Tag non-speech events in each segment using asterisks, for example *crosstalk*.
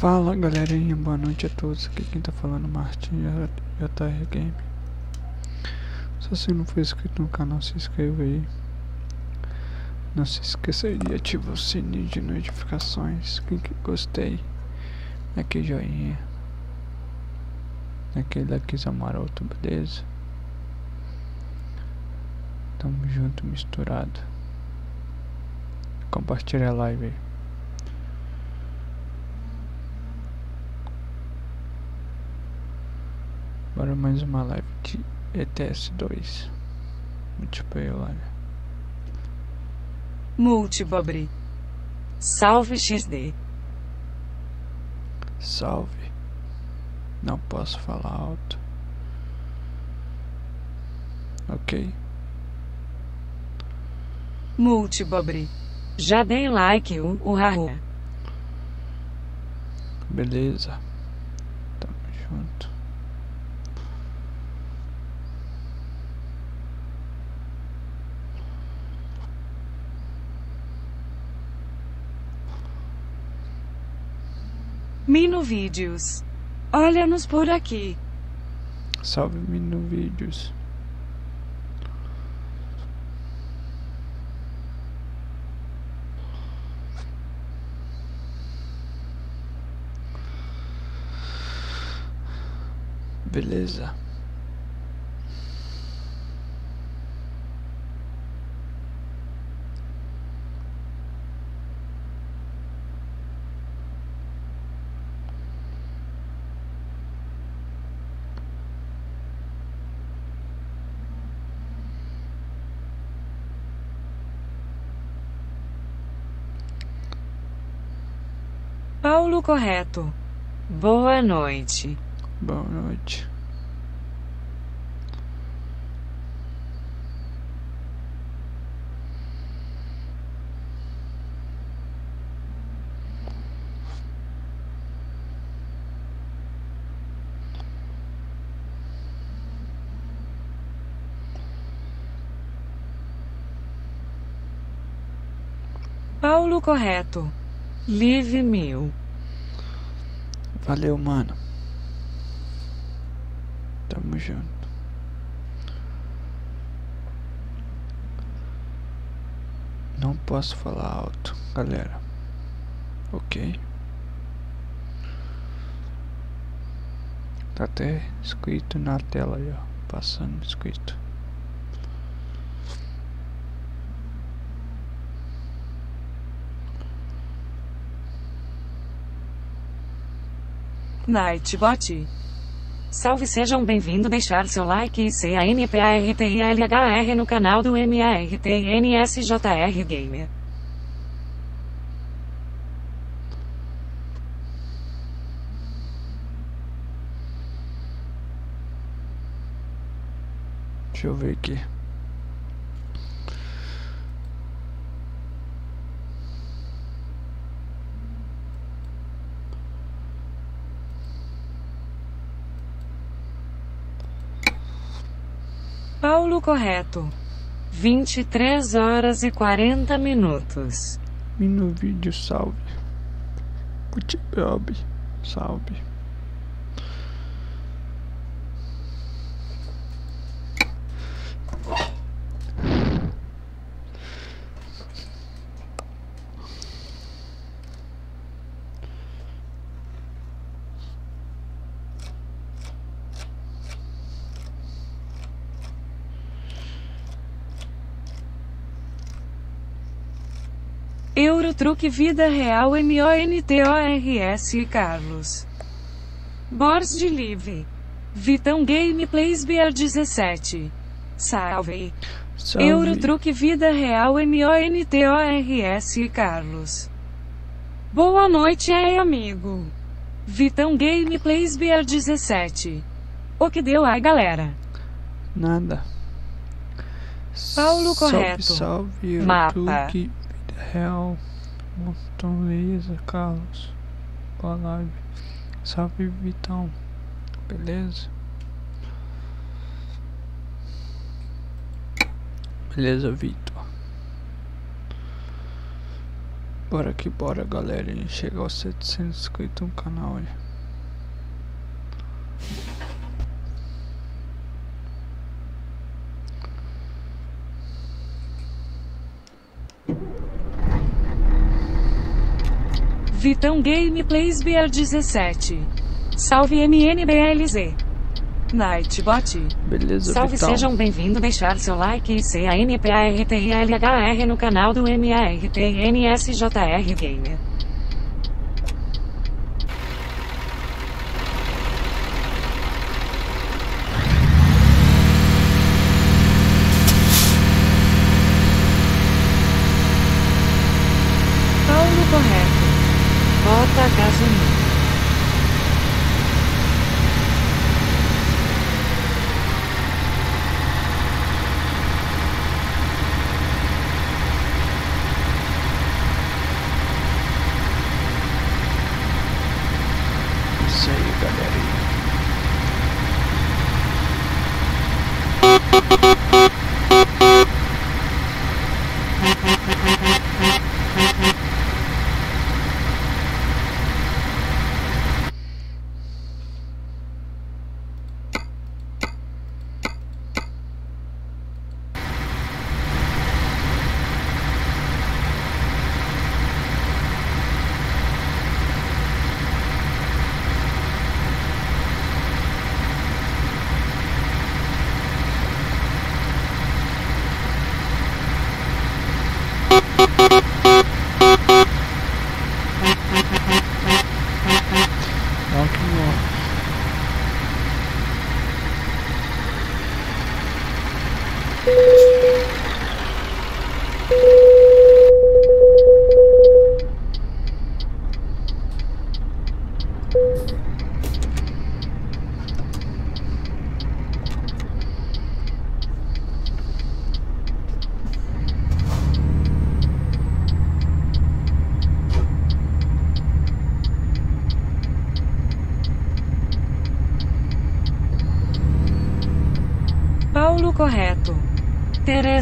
Fala galerinha, boa noite a todos. Aqui quem tá falando é Martin JR Game. Se você não for inscrito no canal, se inscreva aí. Não se esqueça de ativar o sininho de notificações. Clique gostei. Aqui joinha. Aquele aqui maroto, beleza? Tamo junto, misturado. Compartilha a live aí. Bora mais uma live de ETS 2 Multiplayer olha Multibobre Salve XD Salve. Não posso falar alto. Ok. Multibobre Já dei like, o uh, Beleza. Tamo junto Mino Vídeos. Olha-nos por aqui. Salve Mino Vídeos. Beleza. Paulo Correto. Boa noite. Boa noite. Paulo Correto. Live Mil. Valeu, mano. Tamo junto. Não posso falar alto, galera. Ok. Tá até escrito na tela aí, ó. Passando escrito. Nightbot. Salve, sejam bem-vindos. Deixar seu like e CANPARTILHR no canal do MARTNSJR Gamer. Deixa eu ver aqui. Correto. 23 horas e 40 minutos. Mino vídeo, salve. Putbob, salve. Eurotruque Vida Real MONTORS Carlos. Bors de Live. Vitão Gameplays Bear 17. Salve. Salve. Eurotruque Vida Real MONTORS Carlos. Boa noite é amigo. Vitão Gameplays Bear 17. O que deu aí galera? Nada. Paulo Correto. Salve, salve. Mapa. Truque, vida real. Montão Luísa, Carlos. Boa live. Salve, Vitão. Beleza? Beleza, Vitor. Bora que bora, galera. Chegar aos 700 inscritos no canal. Olha. Vitão Gameplays BR 17. Salve MNBLZ. Nightbot. Beleza, Salve, Vitão. sejam bem-vindos. Deixar seu like e CANPARTILHR no canal do MARTNSJR Gamer.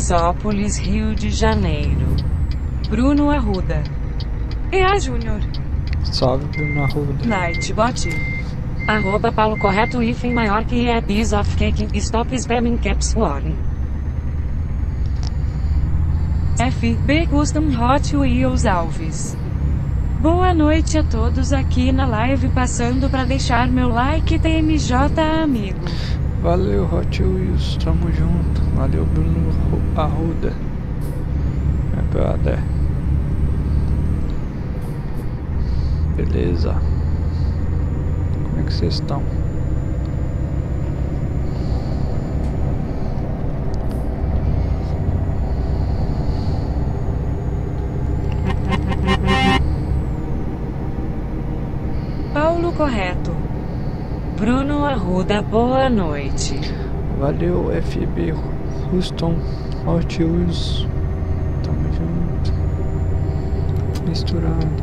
Teresópolis, Rio de Janeiro. Bruno Arruda. EA Júnior. Salve, Bruno Arruda. Nightbot. Arroba Paulo correto hífen maior que é piece of cake stop spamming caps lock. FB Custom Hot Wheels Alves. Boa noite a todos aqui na live passando para deixar meu like TMJ amigo. Valeu, Hot Wheels. Tamo. Valeu, Bruno Arru- Arruda. Meu brother. Beleza. Como é que vocês estão? Paulo correto. Bruno Arruda, boa noite. Valeu, FB Houston Hot Wheels. Tamo junto. Misturado.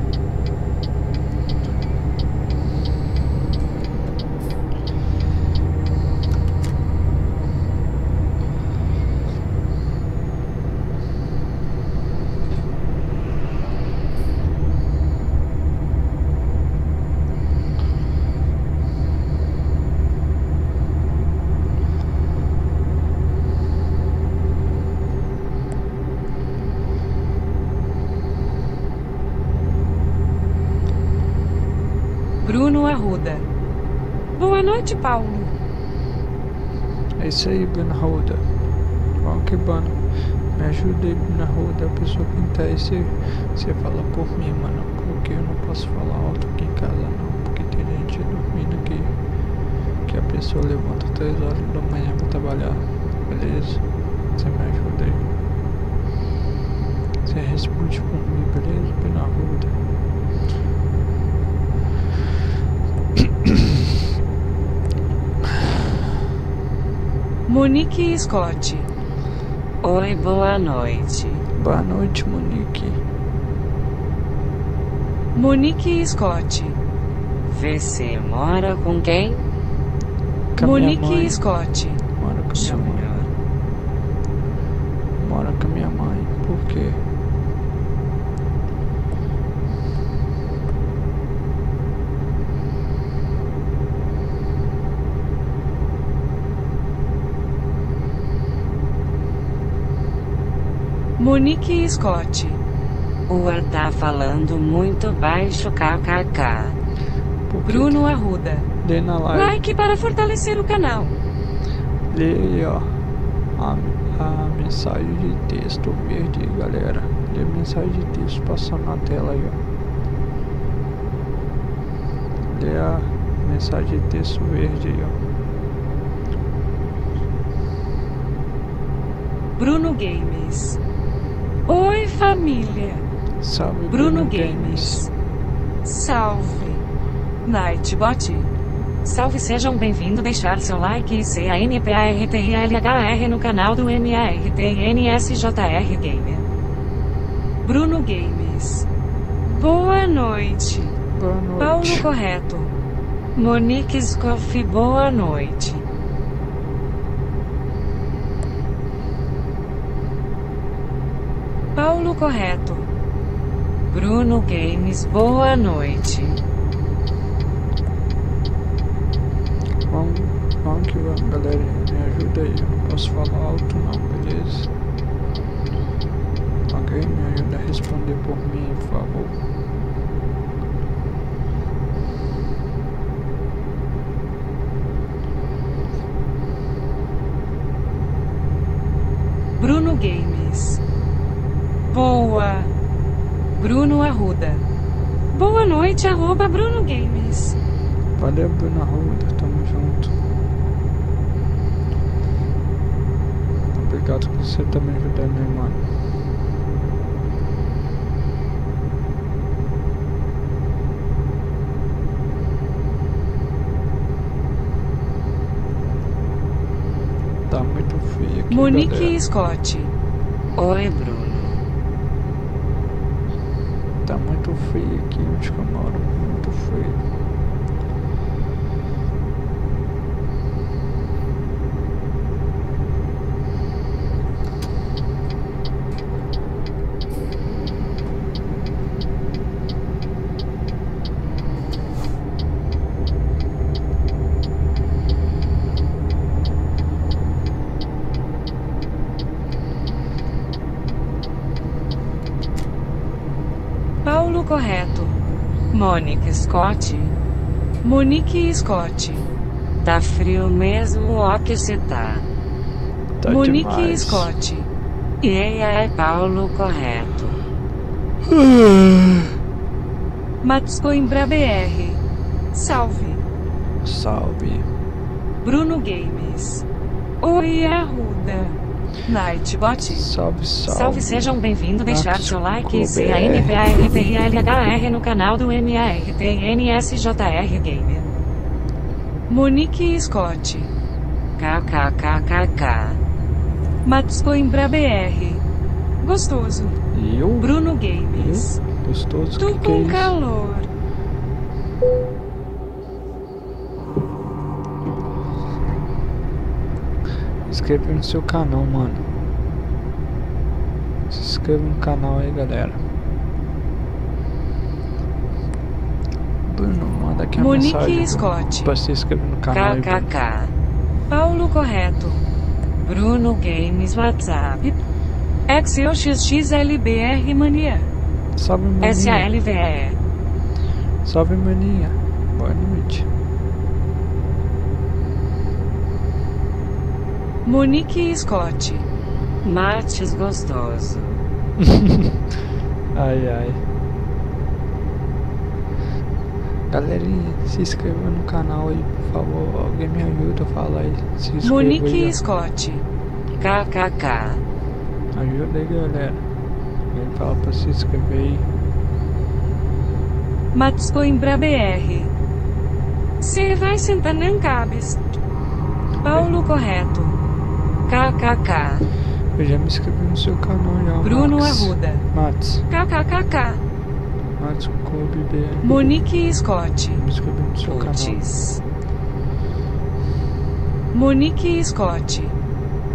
Bruno Arruda. Boa noite, Paulo. É isso aí, Bruno Arruda. Ó, que bano. Me ajuda Bruno Arruda. A pessoa tá aí, você, fala por mim, mano. Porque eu não posso falar alto aqui em casa, não. Porque tem gente dormindo aqui. Que a pessoa levanta 3 horas da manhã pra trabalhar. Beleza? Você me ajuda aí. Você responde por mim, beleza? Bruno Arruda. Monique Scott. Oi, boa noite. Boa noite, Monique. Monique Scott. Você mora com quem? Com Monique. Scott. Mora com minha Monique Scott. O ar tá falando muito baixo kkk. Bruno Arruda. Dê na live. Like para fortalecer o canal. Ó. A, a mensagem de texto verde, galera. Lê a mensagem de texto passando na tela aí, ó. Lê a mensagem de texto verde aí, ó. Bruno Games. Oi, família. Salve, Bruno Games. Salve. Nightbot. Salve, sejam bem-vindos. Deixar seu like e CANPARTILHR no canal do MARTNSJR Gamer. Bruno Games. Boa noite. Boa noite. Paulo Correto. Monique Scoff, boa noite. Correto. Bruno Games, boa noite. Vamos, vamos que vamos, galera. Me ajuda aí. Eu não posso falar alto, não, beleza? Alguém me ajuda a responder por mim, por favor. Bruno Games. Boa. Bruno Arruda. Noite, arroba Bruno Games. Valeu, Bruno Arruda. Tamo junto. Obrigado por você tá me ajudando aí, mano. Tá muito feio aqui, Monique galera. Scott. Oi, Bruno. Muito feio aqui eu moro. Muito feio. Paulo Correto. Monique Scott. Monique Scott. Tá frio mesmo, ó que cê tá. Tá Monique demais. Scott. E aí é Paulo correto. Matos Coimbra BR. Salve. Salve. Bruno Games. Oi, Arruda. Nightbot. Salve, salve. Salve, sejam bem-vindos. Deixar seu like e Coimbra. CANPARTILHR no canal do MARTNSJR Gamer. Monique Scott. KKKKK. Matos Coimbra BR. Gostoso. E eu? Bruno Games. Gostoso? Tô que que é com isso? calor. Inscreva no seu canal, mano. Se inscreva no canal aí, galera. Bruno, manda aqui a Monique mensagem. Scott. Pra se inscrever no canal aí. KKK. Paulo Correto. Bruno Games WhatsApp. XOXXLBR Mania. Salve, maninha. SALVE. Salve, maninha. Boa noite. Monique Scott. Mates gostoso. *laughs* Ai, ai. Galerinha, se inscreva no canal aí, por favor. Alguém me ajuda, fala aí. Se inscreva Monique aí. Scott. KKK. Ajuda aí, galera. Alguém fala pra se inscrever aí. Matos Coimbra BR. Cê vai sentar não cabes. Paulo Correto. KKK. Eu já me inscrevi no seu canal já. Bruno Max. Arruda. Matos. KKKK. Matos Kobe BR. Monique Scott. Me inscrevi no seu canal. Puts. Monique Scott.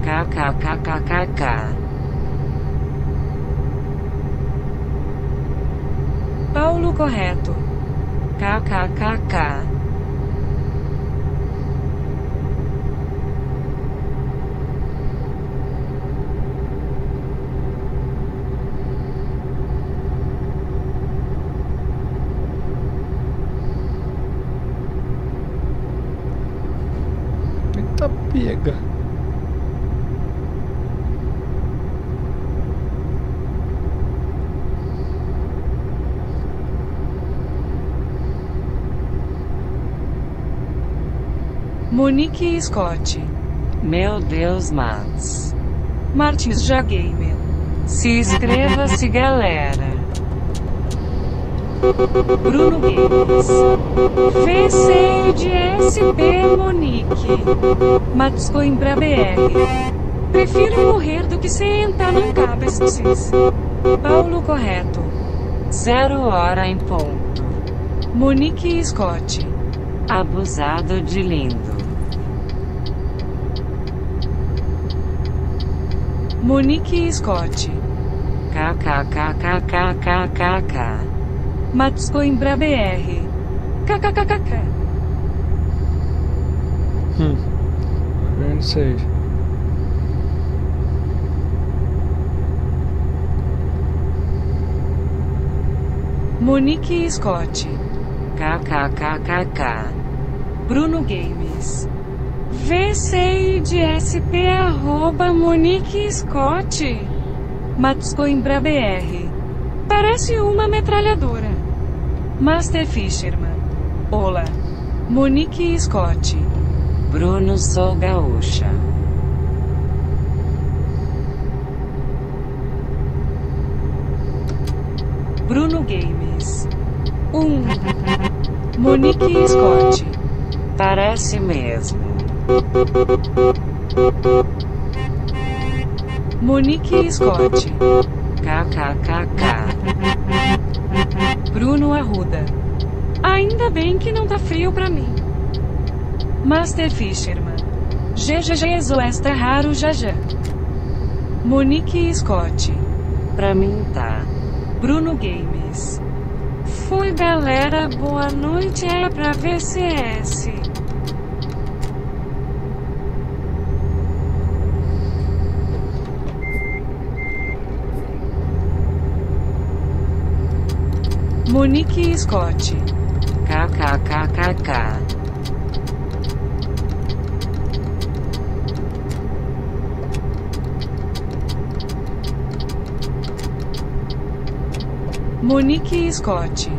KKKKK. Paulo Correto. KKKK. pega. Monique Scott. Meu Deus, Mats. Martins Jagamer. Se inscreva-se, galera. Bruno Games. VC de SP Monique. Matos Coimbra BR. Prefiro morrer do que sentar num cabeças. Paulo Correto. Zero hora em ponto. Monique Scott. Abusado de lindo. Monique Scott. KKKKKKKK. Matos Coimbra BR. KKKKK. Hum. Não sei. Monique Scott. KKKKK. Bruno Games. VCI de SP arroba Monique Scott. Matos Coimbra BR. Parece uma metralhadora. Master Fisherman. Olá. Monique Scott. Bruno sou gaúcha. Bruno Games. 1. Monique Scott. Parece mesmo. Monique Scott. KKKK. Bruno Arruda. Ainda bem que não tá frio pra mim. Master Fisherman. GGG Zoesta Raro Jaja. Monique Scott. Pra mim tá. Bruno Games. Fui galera, boa noite é pra VCS. Monique Scott. KKKKK. Monique Scott.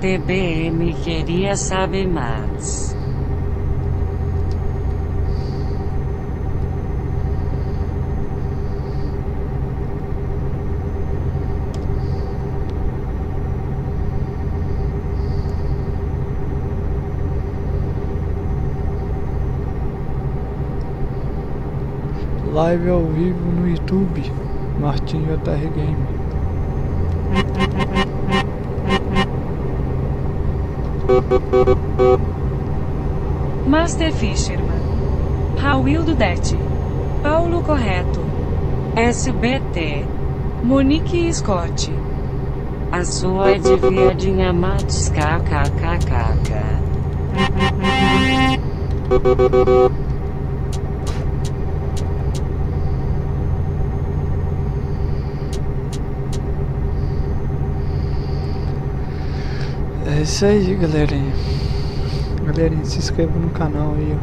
TBM queria saber mais. Live ao vivo no YouTube. Martin JR Game. Master Fisherman. Raul Dudete. Paulo Correto. SBT. Monique Scott. A sua é de viadinha Matos KKKKK. É isso aí, galerinha. Galerinha, se inscreva no canal aí.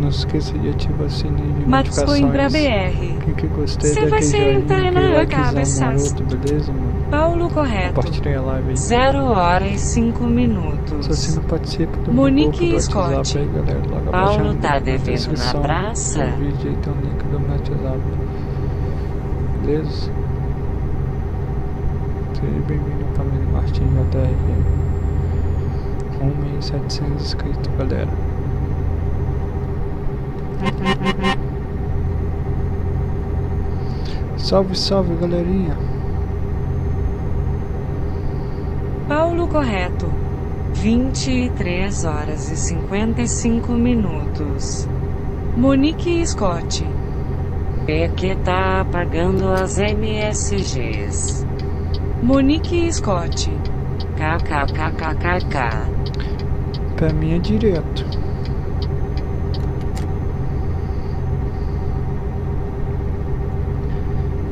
Não se esqueça de ativar o sininho de Matos Coimbra notificações. BR. Quem que gostei, Cê dá vai aquele sentar joinha, na aquele likezão cabeça. maroto, beleza, mano? Paulo Correto. Compartilha a live aí. Zero hora e cinco Se você minutos. não participa do Monique grupo do Scott. WhatsApp aí, galera, logo Paulo no- tá devendo na praça? do vídeo aí tem um link do meu WhatsApp. Beleza? Seja bem-vindo à família Martins JR. Rumo em 700 inscritos, galera. Salve, salve, galerinha. Paulo Correto. 23 horas e 55 minutos. Monique Scott. PQ tá apagando as MSGs. Monique Scott. KKKKKK. Pra minha direita é direto.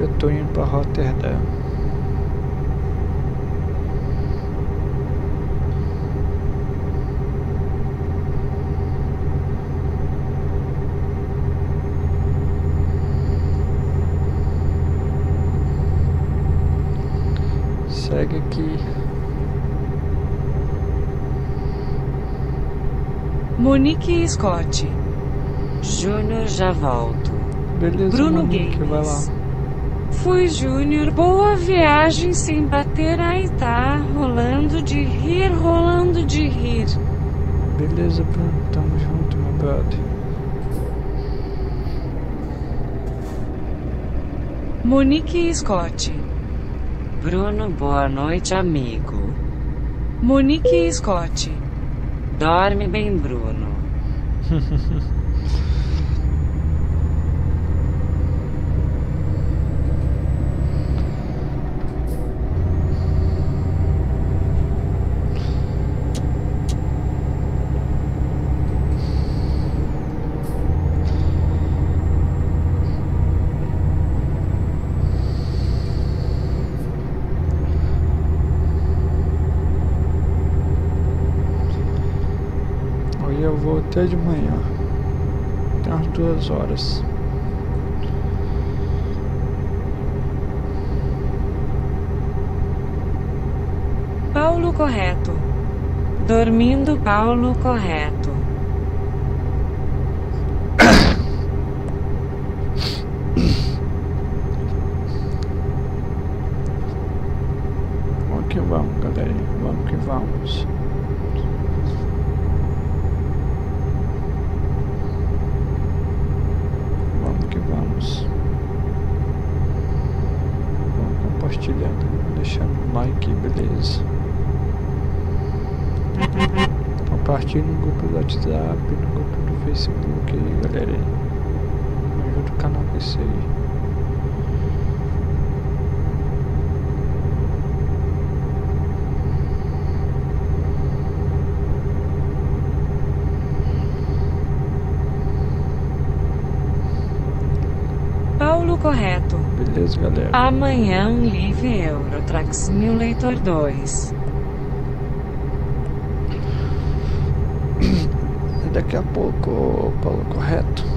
Eu tô indo pra Rotterdam. Segue aqui. Monique Scott. Júnior já volto. Beleza, Bruno Monique, vai lá. Games. Fui Júnior, boa viagem sem bater aí tá. Rolando de rir, rolando de rir. Beleza, Bruno. Tamo junto, meu brother. Monique Scott. Bruno, boa noite, amigo. Monique Scott. Dorme bem, Bruno. *laughs* Aí eu vou até de manhã. Tem umas duas horas. Paulo Correto. Dormindo, Paulo, correto. Facebook aí, galera. Ajuda o canal crescer aí. Paulo Correto. Beleza, galera? Amanhã um Live Eurotrack Simulator 2. Daqui a pouco, Paulo, correto?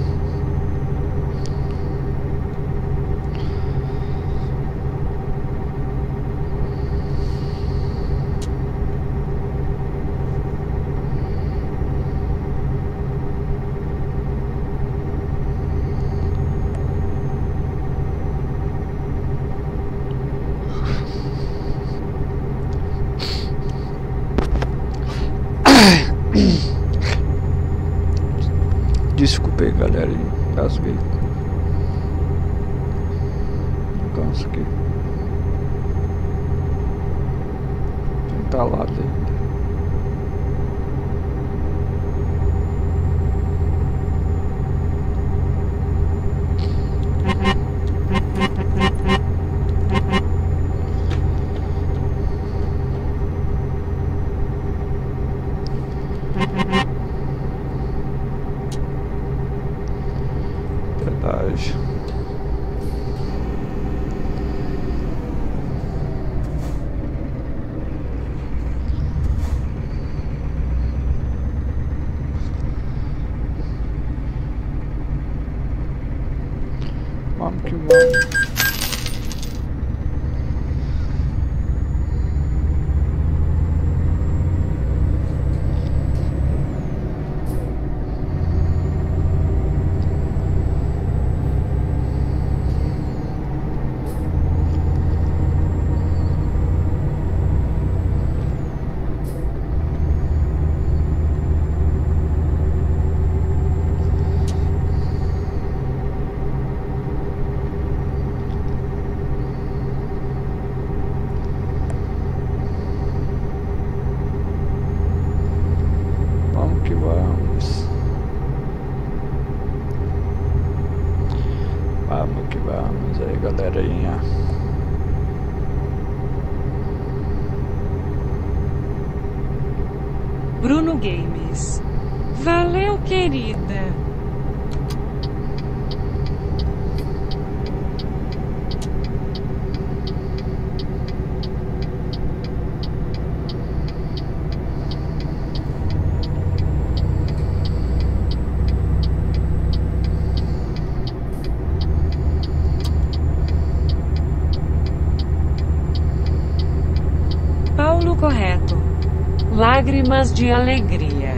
Lágrimas de alegria.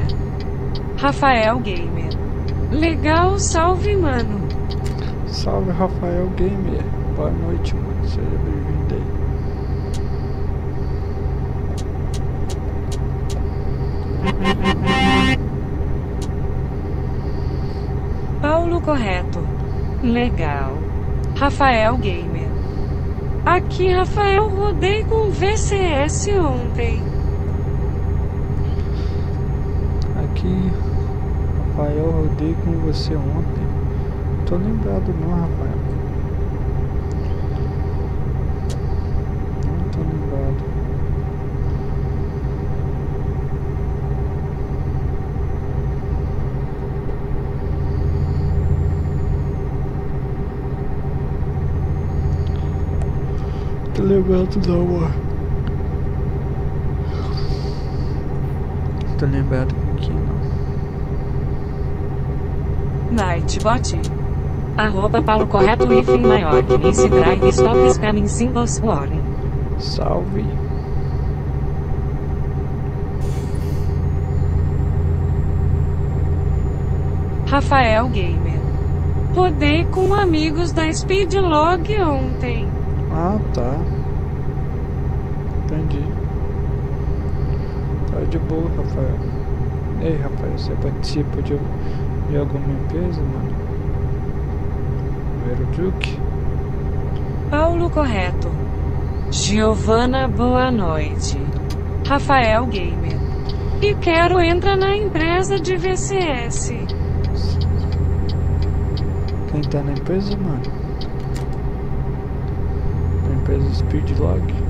Rafael Gamer. Legal, salve mano. Salve Rafael Gamer. Boa noite, mano. Seja bem-vindo aí. Paulo correto. Legal. Rafael Gamer. Aqui Rafael rodei com VCS ontem. Aqui, Rafael, rodei com você ontem. Tô lembrado não, Rafael. Não tô lembrado. Tô lembrado não, amor. Tô lembrado Nightbot. Arroba Paulo correto hífen maior. Easy drive stop scamming symbols warning. Salve. Rafael Gamer. Rodei com amigos da Speedlog ontem. Ah, tá. Entendi. Tá de boa, Rafael. Ei, Rafael, você participa de, de alguma empresa, mano? Aeroduke? Paulo correto. Giovana, boa noite. Rafael Gamer. E quero entrar na empresa de VCS. Quem tá na empresa, mano? Na empresa Speedlog?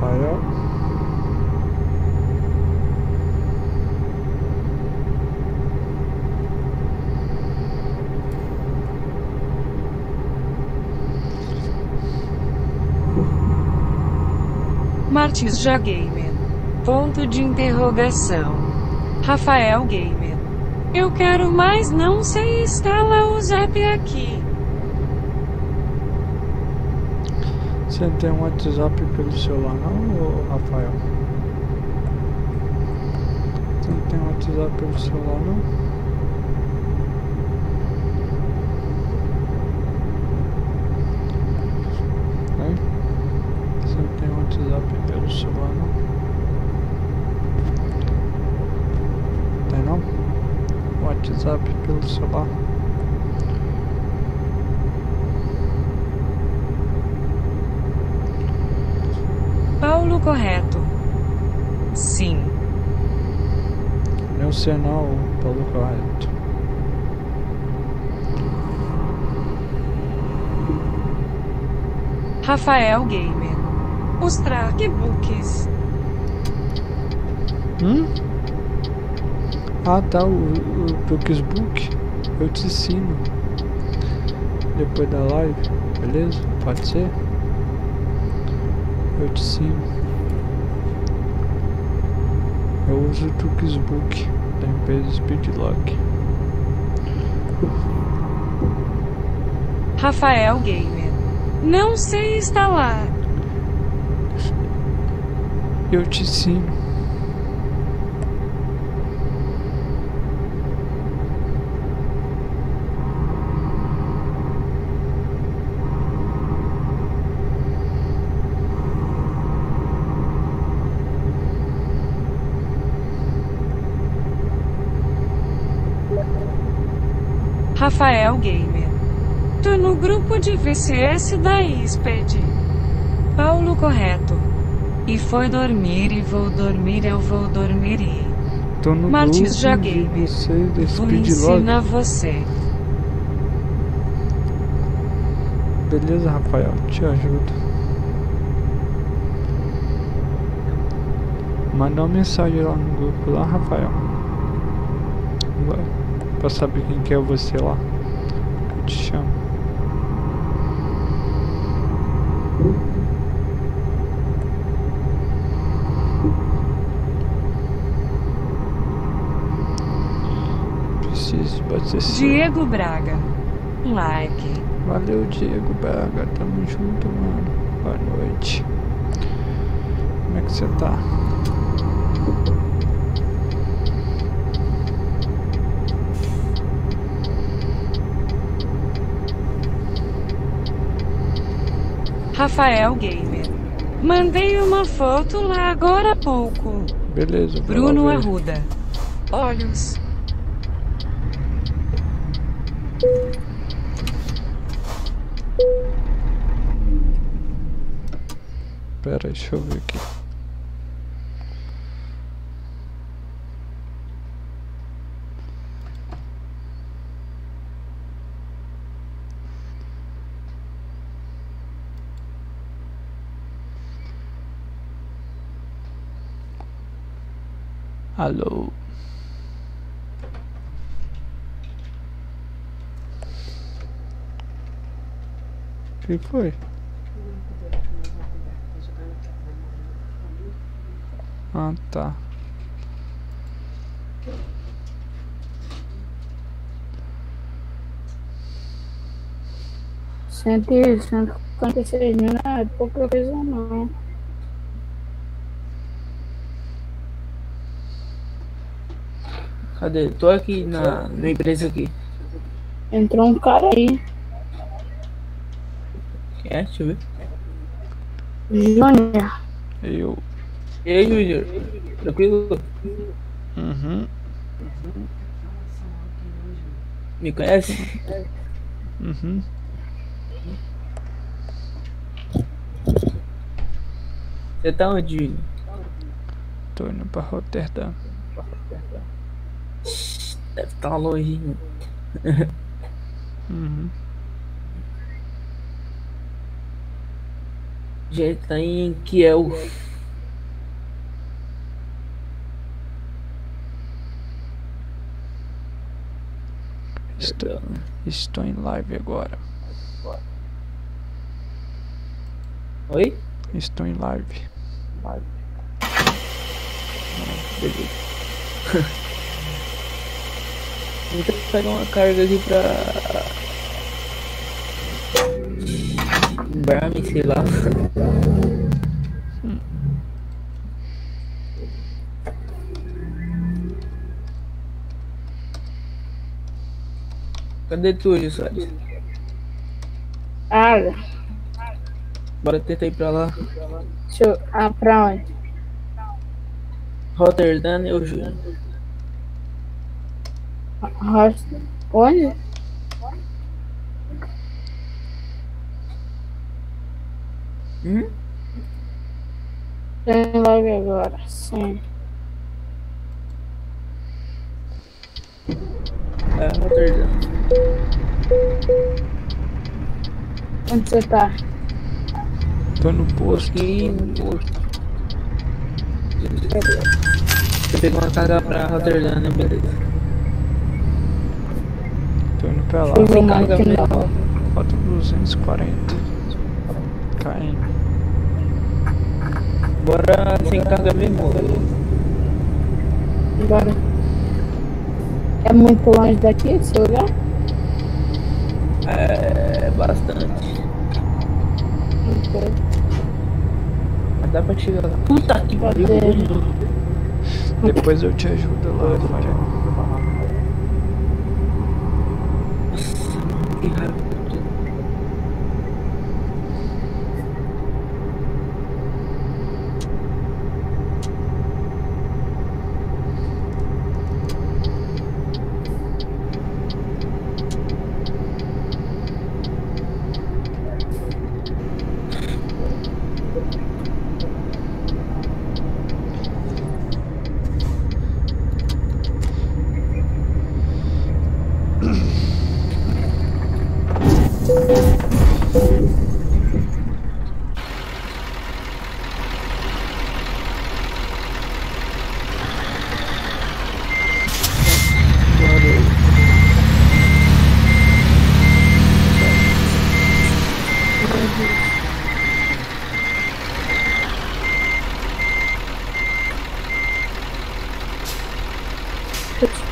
Rafael. Martins já Gamer. Ponto de interrogação. Rafael Gamer. Eu quero mais não sei instala o Zap aqui. Você tem um WhatsApp pelo celular não, Rafael? Você não tem um WhatsApp pelo celular não? Não, Paulo correto. Rafael Gamer. Os trackbooks. Hum? Ah tá, o, o Book. Eu te ensino. Depois da live, beleza? Pode ser? Eu te ensino. Eu uso o Book empresa Speedlock. Rafael Gamer. Não sei instalar. Eu te ensino. Rafael Gamer. Tô no grupo de VCS da ISPED. Paulo correto. E foi dormir e vou dormir, eu vou dormir e. Tô no Martins grupo já de gamer. vocês da Vou ensinar você. Beleza, Rafael, te ajudo. Manda uma mensagem lá no grupo lá, Rafael. Vai. Pra saber quem que é você lá. Te chamo. Preciso abastecer. Diego Braga. Like. Valeu, Diego Braga. Tamo junto, mano. Boa noite. Como é que você tá? Rafael Gamer. Mandei uma foto lá agora há pouco. Beleza, Bruno. Arruda. Olhos. Pera deixa eu ver aqui. Alô. O que foi? Ah, tá. Cento e cinquenta e seis mil não é pouca coisa não. Cadê? Tô aqui na, na empresa aqui. Entrou um cara aí, Quem é? Deixa eu ver. Júnior. Eu. E aí, Júnior? Tranquilo? Uhum. Me conhece? Uhum. Você tá onde, Júnior? Tô indo pra Rotterdam. Deve estar tá longe. Uhum. A gente tá em Kiel. Estou, estou em live agora. Oi? Estou em live. Beleza. *laughs* Vou pegar uma carga aqui pra. Brahmin, sei lá. Cadê tu, Jussari? Ah, Bora tentar ir pra lá. deixa eu... Ah, pra onde? Rotterdam, eu juro. Onde? Hum? Tem live agora, sim. É, Rotterdam. Onde você tá? Tô no posto. Aqui no posto. Você pegou uma carga pra Rotterdam, né? Beleza. Tô indo pra lá. Vou carga aqui mesmo. no... Falta 240 km. Bora sem carga mesmo. Bora. É muito longe daqui, esse lugar? É bastante. Ok. Mas dá pra chegar lá. Puta que pariu. Depois eu te ajudo lá, Rafael. Que raiva.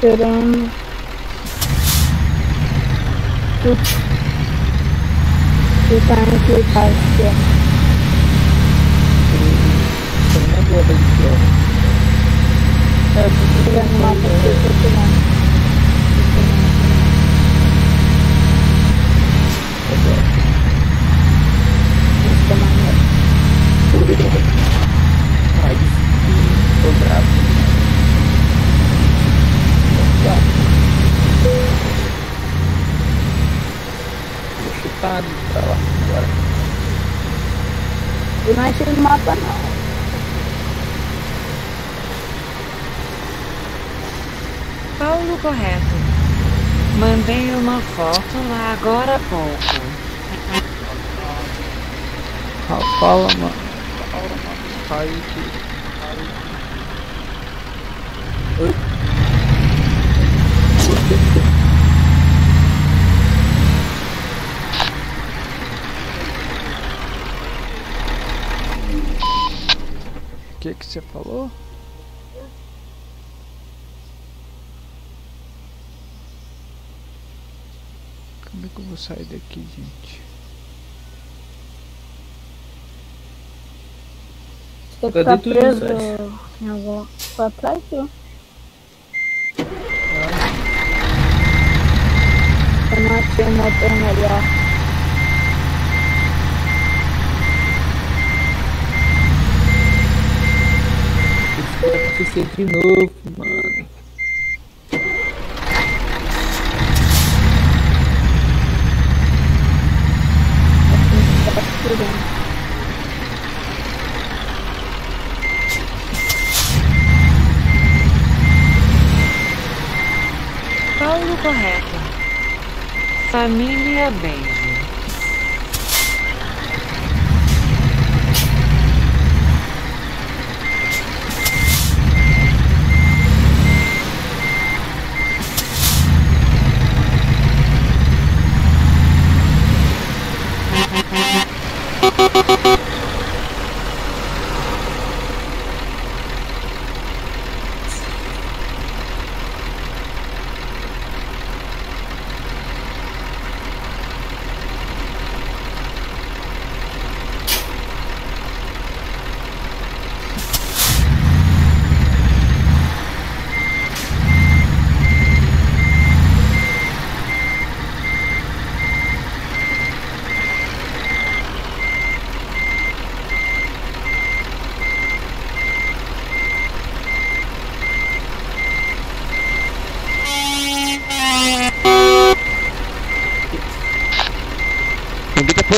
Esperando. Tu, tu tá em que parte que é? Você não é boa da esquerda. É, eu tô Chega no mapa que eu tô pegando. Essa maneira. Ai, tô bravo. Vou chutar ali pra lá agora. Eu não achei no mapa não. Paulo correto. Mandei uma foto lá agora há pouco. Ah, fala, mano. Fala, mano. Kaique. O que que você falou? Como é que eu vou sair daqui, gente? Você Cadê tá tu, preso em algum... Pra trás, viu? Eu não achei motor melhor. Acontecer de novo, mano. Paulo correto. Família beijo.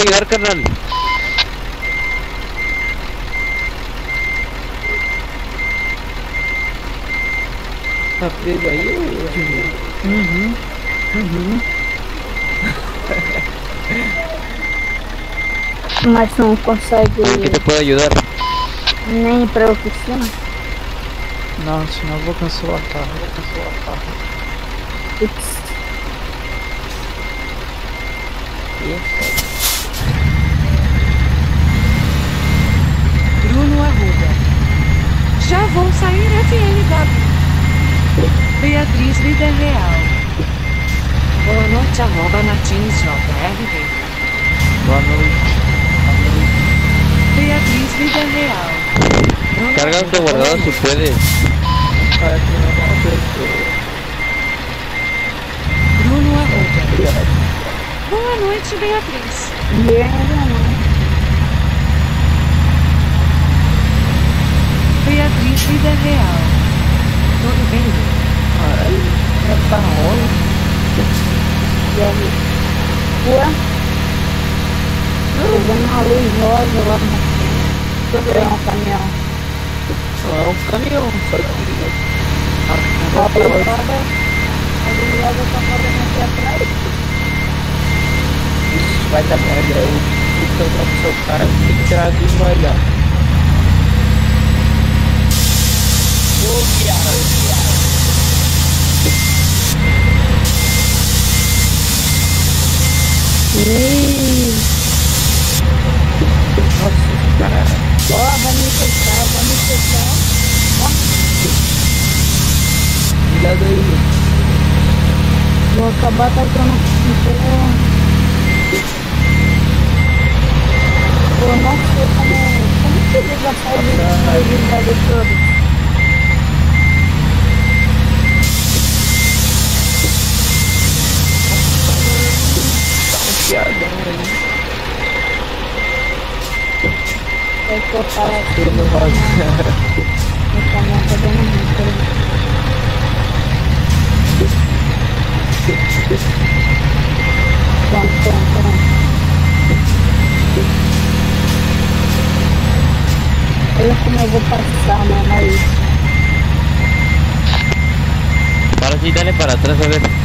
Que. Tá preso aí, ô Juninho? Uhum. Uhum. Mas não consegue ¿En qué te puedo ayudar? nem pra oficina. Não, senão eu vou cancelar o carro. Vou cancelar o carro. Putz. Bruno Arruda. Já vou sair FNW. Beatriz Vida Real. Boa noite, arroba Martins JRV. Boa noite. Beatriz Vida Real. Carga Arruda, auto guardado é. Bruno Arruda. Boa noite, Beatriz. E ainda não. Beatriz Vida Real. Tudo bem? Já tá ruim. E aí? Ué? Eu vendo uma luz rosa lá no... É um caminhão. É um caminhão, só que... A A rosa... A rosa tá rodando aqui atrás. Isso vai dar merda. Eu com o seu cara, que tirar do esmalhar. Ô, viado. Ih, Nossa, cara. ó, vai me fechar, vai me fechar. Cuidado aí, gente. Vou acabar tacando então. Pô, não sei como. Como que liga essa habilidade toda? Piadão aí. Vai cortar aqui. Tudo rosa. Meu canal tá dando muito. peraí. Pronto, pronto, pronto. Olha como eu vou passar, mano, aí. Ahora sí, dale para atrás a ver.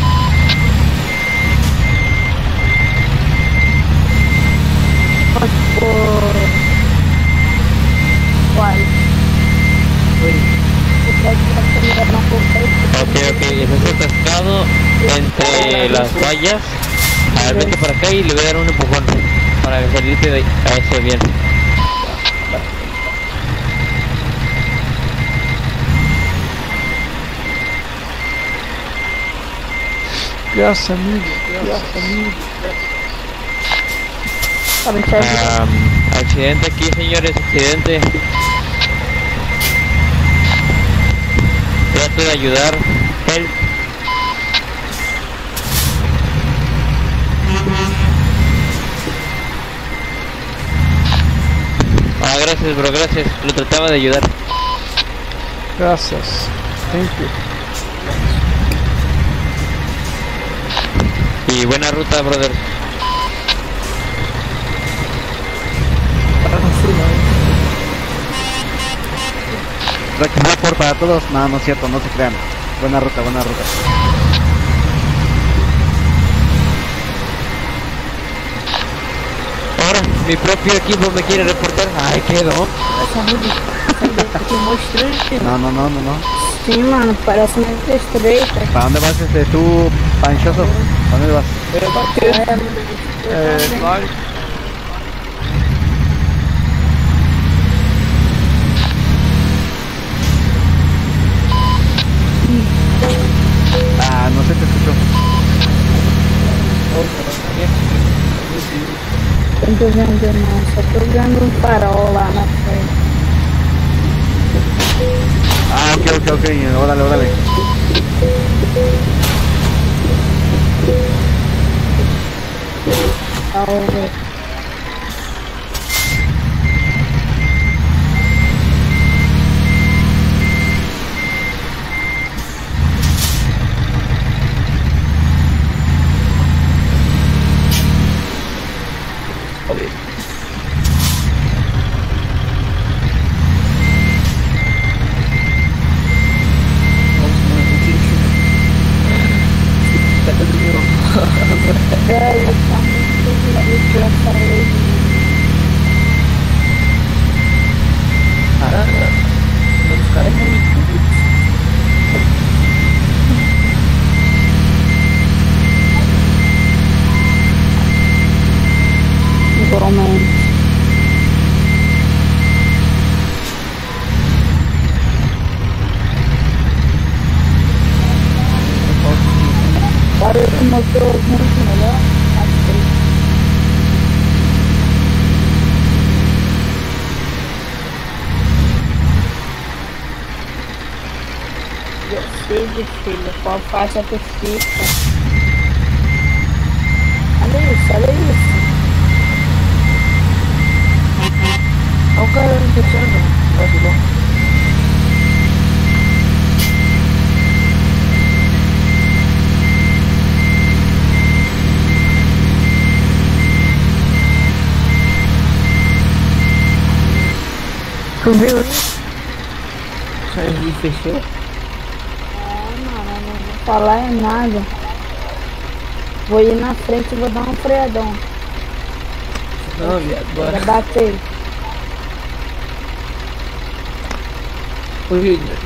Por... Aí. Ok, ok, estás atascado entre las vallas. A ver, vente para acá y le voy a dar un empujón para salirte de ahí. A eso, bien. Graça, amigo. Graça, amigo. Accidente aquí, señores, accidente. Trato de ayudar. Help. Ah, gracias, bro, gracias. Lo trataba de ayudar. Graças. Thank you. Y buena ruta, brother. Por para todos. No, no es cierto, no se crean. Buena ruta, buena ruta. Ahora, mi propio equipo me quiere reportar. Ay, quedó. No, no, no, no, no. Sim, mano, parece muito estreita. ¿Para dónde vas este, tú, Panchoso? ¿Para dónde vas? Eu tô vendo não, só tô vendo um farol lá na frente. Ah, ok, ok, ok. Órale, órale. Salve. Velho, tá muito ridículo essa lei. Caraca. Os caras é muito Igualmente. Agora ele mostrou muito melhor. Acho que ele Decide, filho, qual faixa tu fica. Olha isso, olha isso. Olha o cara me deixando. Vai que bom. Tu viu isso? Saiu e fechou. É, mano, eu não vou falar é nada. Vou ir na frente e vou dar um freadão. Não, viado, Vai bora. bater. Ô, Júnior.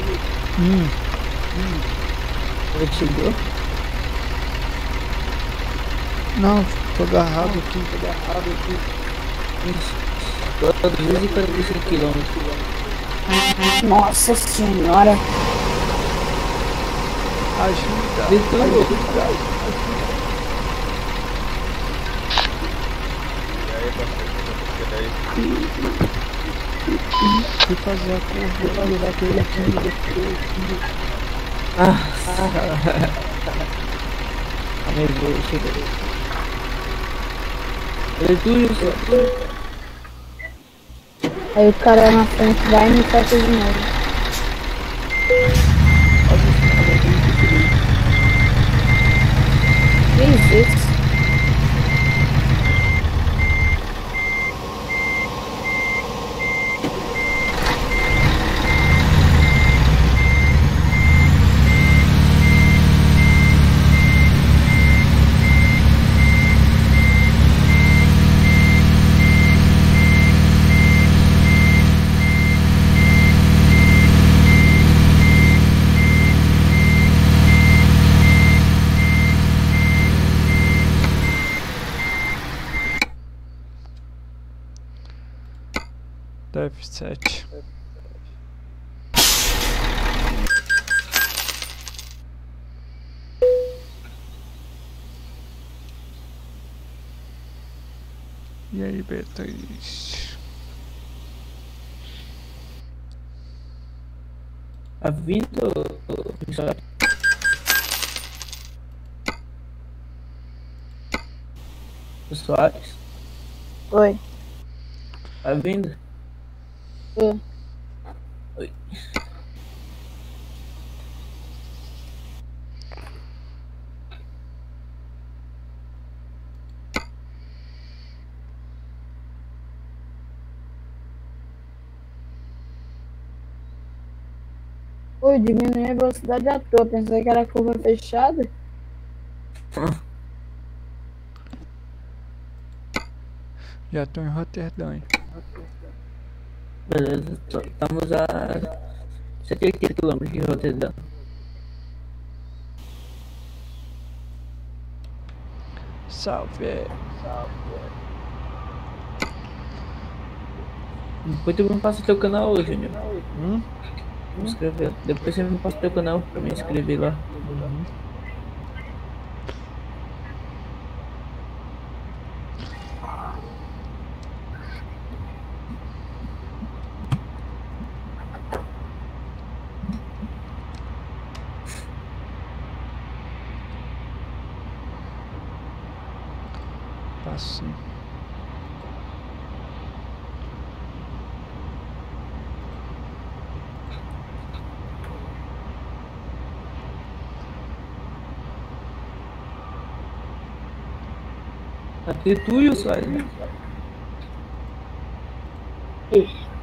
Hum, Ele chegou. não, tô agarrado aqui, tô agarrado aqui. Tô a 245 km. Nossa senhora. Ajuda. De tudo. Fui fazer a curva. Fui fazer aquele aqui. Ah, Amigo, chega. De tudo. Aí o cara na frente vai e me fecha de novo. Que isso? Deve sete. E aí, Beatriz? Tá vindo, pessoal. O Soares, Oi. tá vindo? É. Oi. Oi, diminui a velocidade à toa. Pensei que era curva fechada. Já tô em Roterdã. hein? Beleza, estamos a 180 km de Roterdã. Salve! Depois tu me passa teu canal, Júnior. Hum? Inscrever. Depois você me passa teu canal pra me inscrever lá. Passo sim. E o né?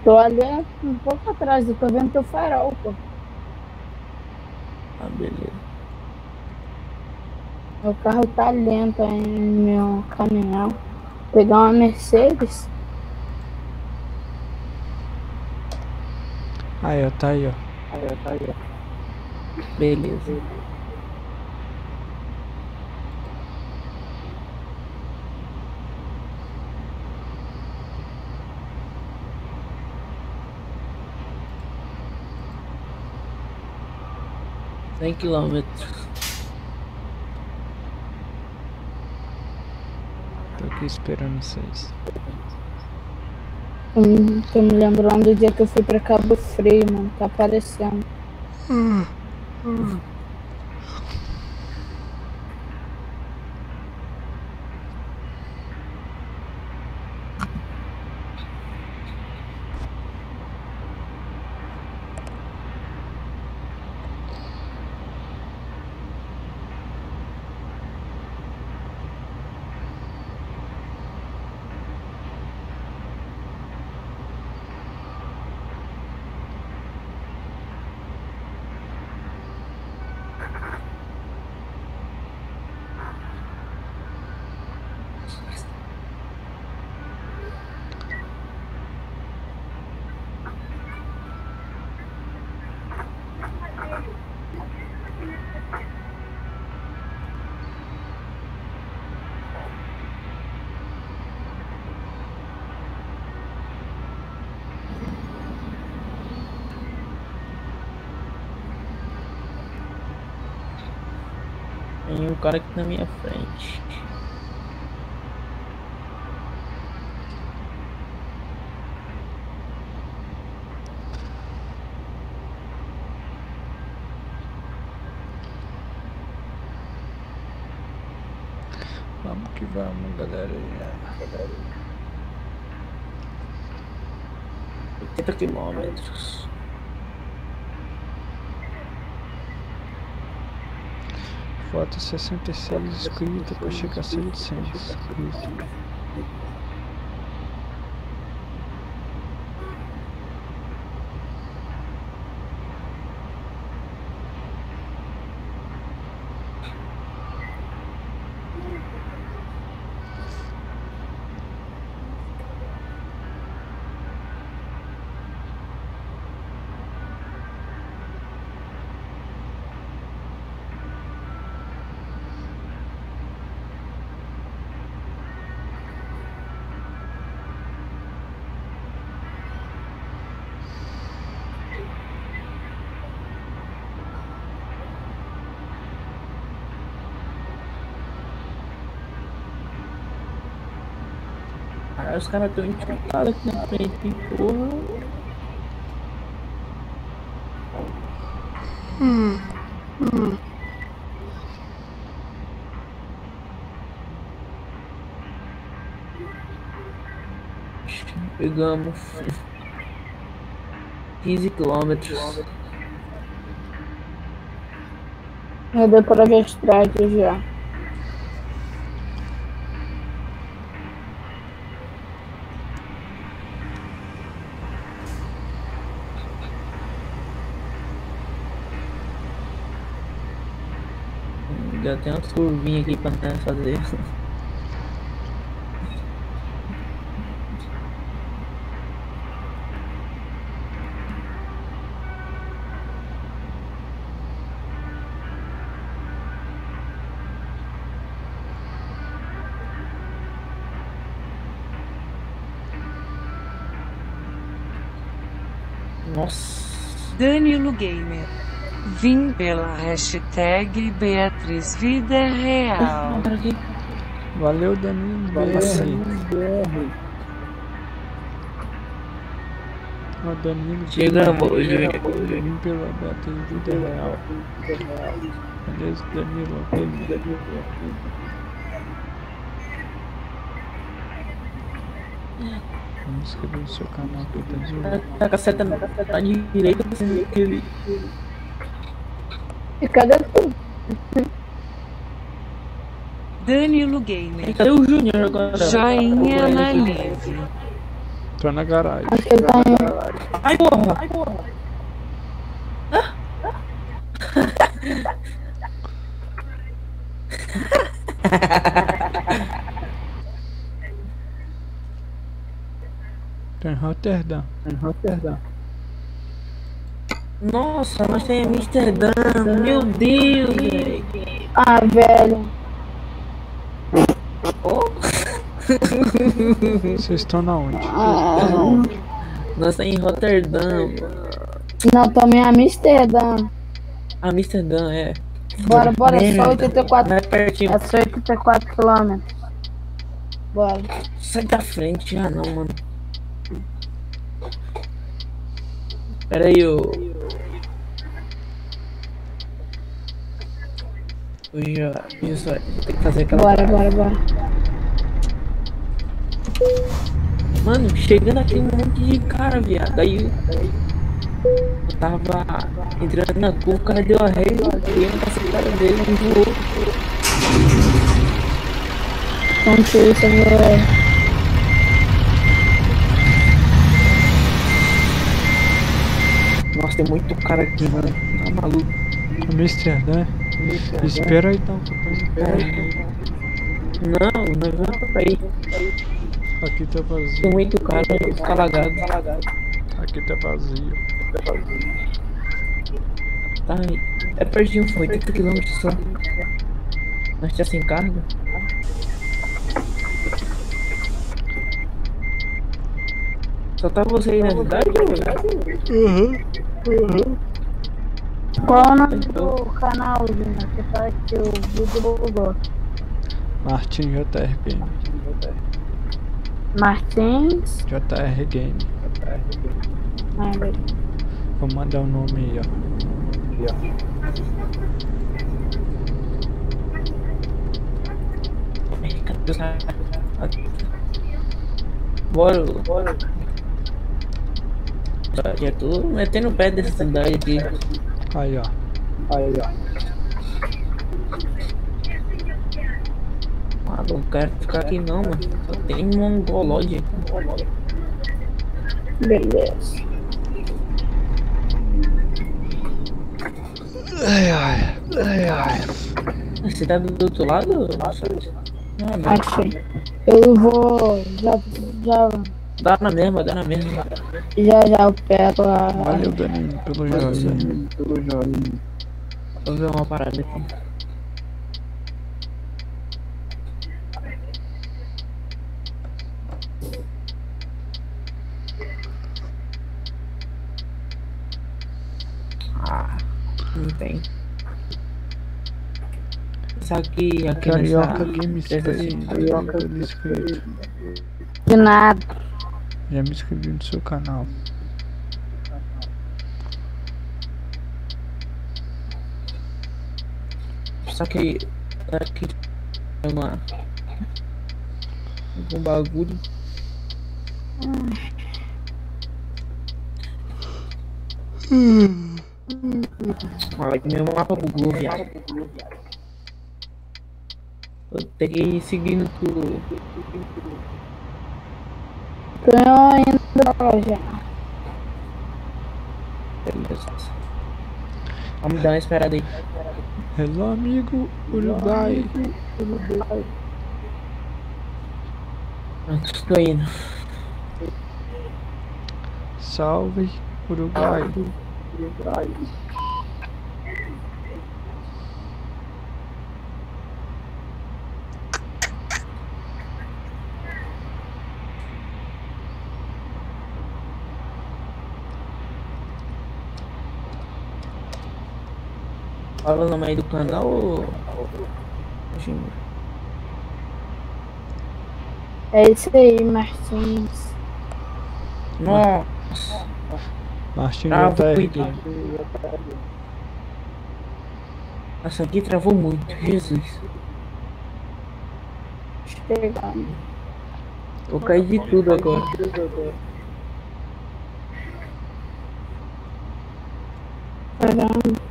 Tô ali um pouco atrás. Eu tô vendo teu farol, pô. Ah, beleza. Meu carro tá lento aí, meu caminhão. Pegar uma Mercedes. Aí, ó, tá aí, ó. Beleza. Cem quilômetros. Tô aqui esperando vocês. Hum, tô me lembrando do dia que eu fui pra Cabo Frio, mano. Tá aparecendo. Tem um cara aqui na minha frente. Vamos que vamos, galerinha. 80 quilômetros. Falta 66 inscritos para chegar a 700 inscritos. Aí os caras tão encantados aqui na frente, porra. Pegamos 15 quilômetros. Eu dei pra ver strike já. Já tem umas curvinhas aqui pra fazer. Nossa. Danilo Gamer. Vim pela hashtag Beatriz Vida Real. Valeu, Danilo BR. Ó, Danilo Chegamos. Vim pela Beatriz Vida Real. Beleza, Danilo. ok? Vamos inscrever no seu canal Danilo. Tá com a seta na direita, assim, aquele. E cadê tu? Danilo Gamer. Cadê o Júnior agora? Joinha na live. Tô na garagem. Acho que ele tá em. Ai, porra! Ai, porra! Tô em Rotterdam. Tô em Rotterdam. Nossa, nós tem Amsterdã, meu Deus, velho. Ah, velho. *laughs* Vocês estão na onde? Ah, Nós tá em Roterdã, não, também é Amsterdã. Amsterdã, é. Bora, bora, é só Merda. 84. Não é pertinho. É só 84 quilômetros. Bora. Sai da frente, ah não, mano. Pera aí, ô. Hoje já. Isso, ter que fazer aquela. Bora, bora, bora. Mano, chegando aqui um monte de cara, viado. Aí eu tava entrando na curva, o cara deu a ré e eu não passei cara dele, me voou. Então, isso, velho. Nossa, tem muito cara aqui, mano. Tá maluco. Amsterdã? Espera aí então, pra aí. Não, nós vamos pra aí. Aqui tá Tem vazio. muito cara, vai ficar lagado. Aqui tá vazio. Tá aí. É pertinho, foi 80 km só. Nós já sem carga. Só tá você aí na cidade, ou? Qual é o nome do canal, Júnior? Que tá aqui o vídeo bugou. Martin JR Game. Martins. JR Game. Ah. Vou mandar o nome aí, ó. Bora, bora. Já tô metendo o pé dessa cidade aqui. Aí, ó. Aí, ó. Ah, não quero ficar aqui não, mano. Só tem mongolode. Beleza. Ai, ai. Ai, ai. Você tá do outro lado? Ah, não. Achei. Eu vou. Já, já, Dá na mesma, dá na mesma. já, já eu pego a. Valeu, Daninho, pelo joinha. Pelo joinha. Vou ver uma parada aqui. Ah, não tem. Só que aqui Carioca nessa... Game Spray. Carioca Game Spray. De nada. Já me inscrevi no seu canal. Só que aqui é uma um bagulho. Olha que meu mapa bugou, viado. Eu ir seguindo tudo. Tô indo já. Beleza. Vamos dar uma esperada aí. Hello, amigo Uruguai. Eu Tô indo. Salve, Uruguai. Fala o nome aí do canal ou. É isso aí, Martins. Nossa, Martin travou JR muito. Game. Essa aqui travou muito, Jesus. Chegando. Eu caí de tudo agora. Caramba.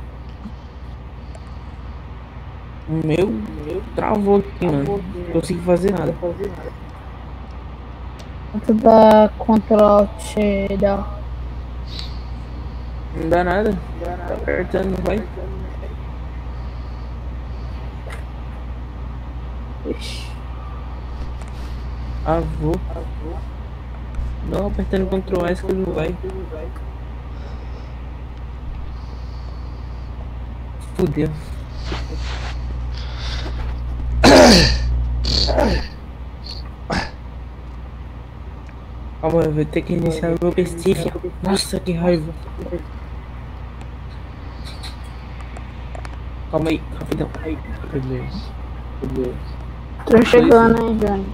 Meu, meu travou aqui, mano. Não consegui fazer nada. Tu dá Ctrl T dá. Não dá nada. Tá apertando, não vai. Ixi. Avô. Não, apertando Ctrl S que ele não vai. Fudeu. Calma, eu vou ter que iniciar o meu pestifia. Nossa, que raiva. Calma aí, rapidão. Beleza. Beleza. Tô chegando, hein, Johnny.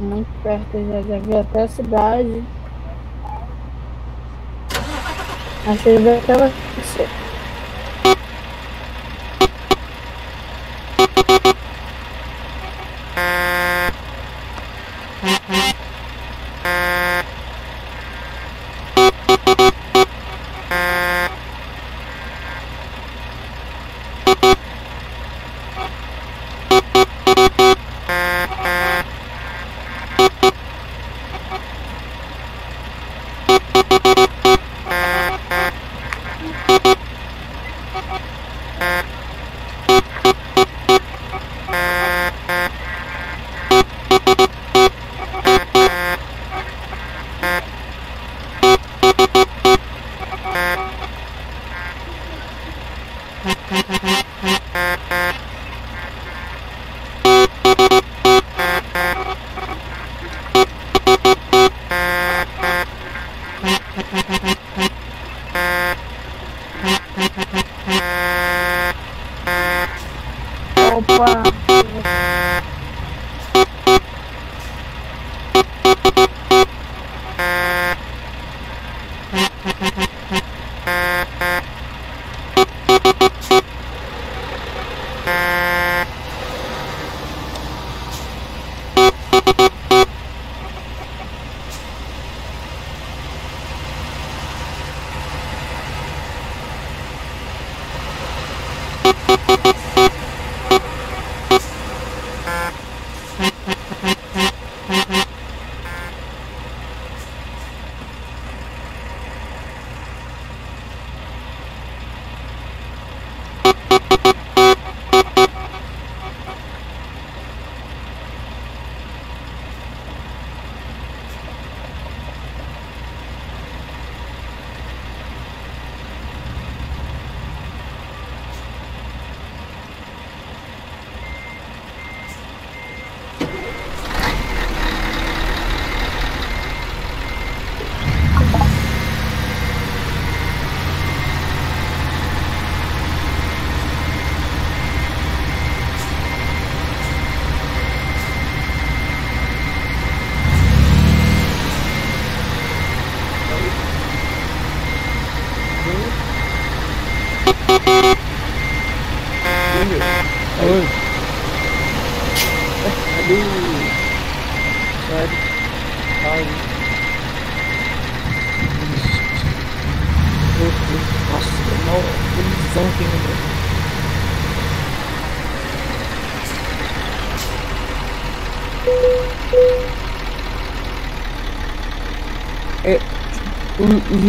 Muito perto, já, já vi até a cidade. Acho que vai até você.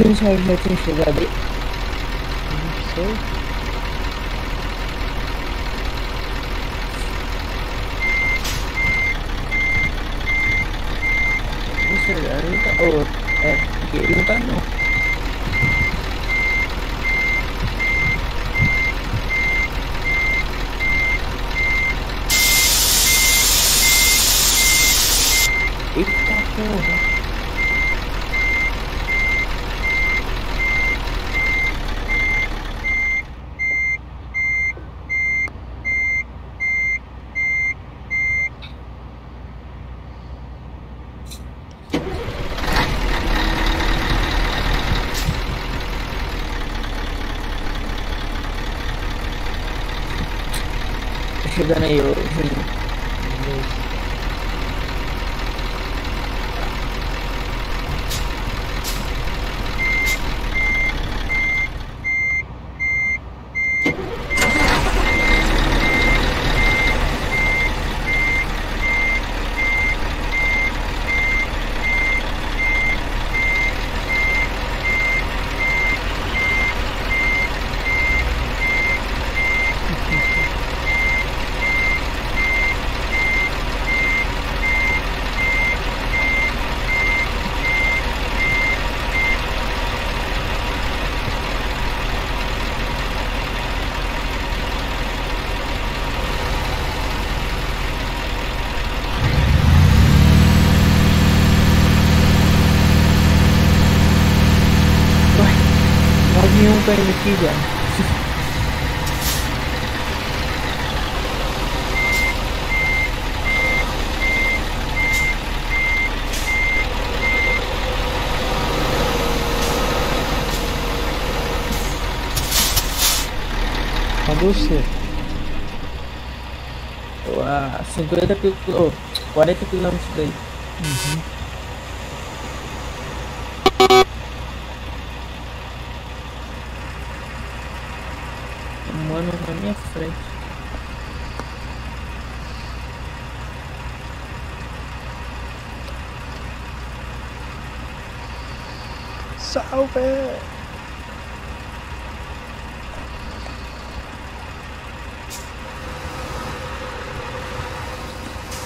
O, os mensagens já tinham chegado aí. Não sei. Não sei, ele não tá. Oh, é, porque ele não tá não. Eita porra. Tá chegando aí, ô Juninho. O avião caindo aqui já. Cadê você? Tô a 50 km, oh, 40 km daí. Um mano na minha frente. Salve!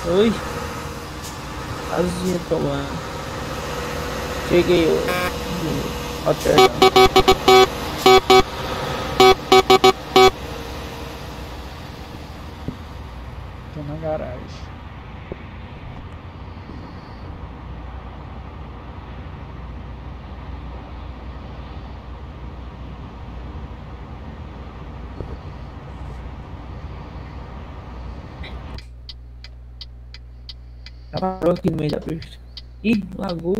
Oi. Azinha tomando. Cheguei ô, no Parou aqui no meio da pista. Ih, lagou.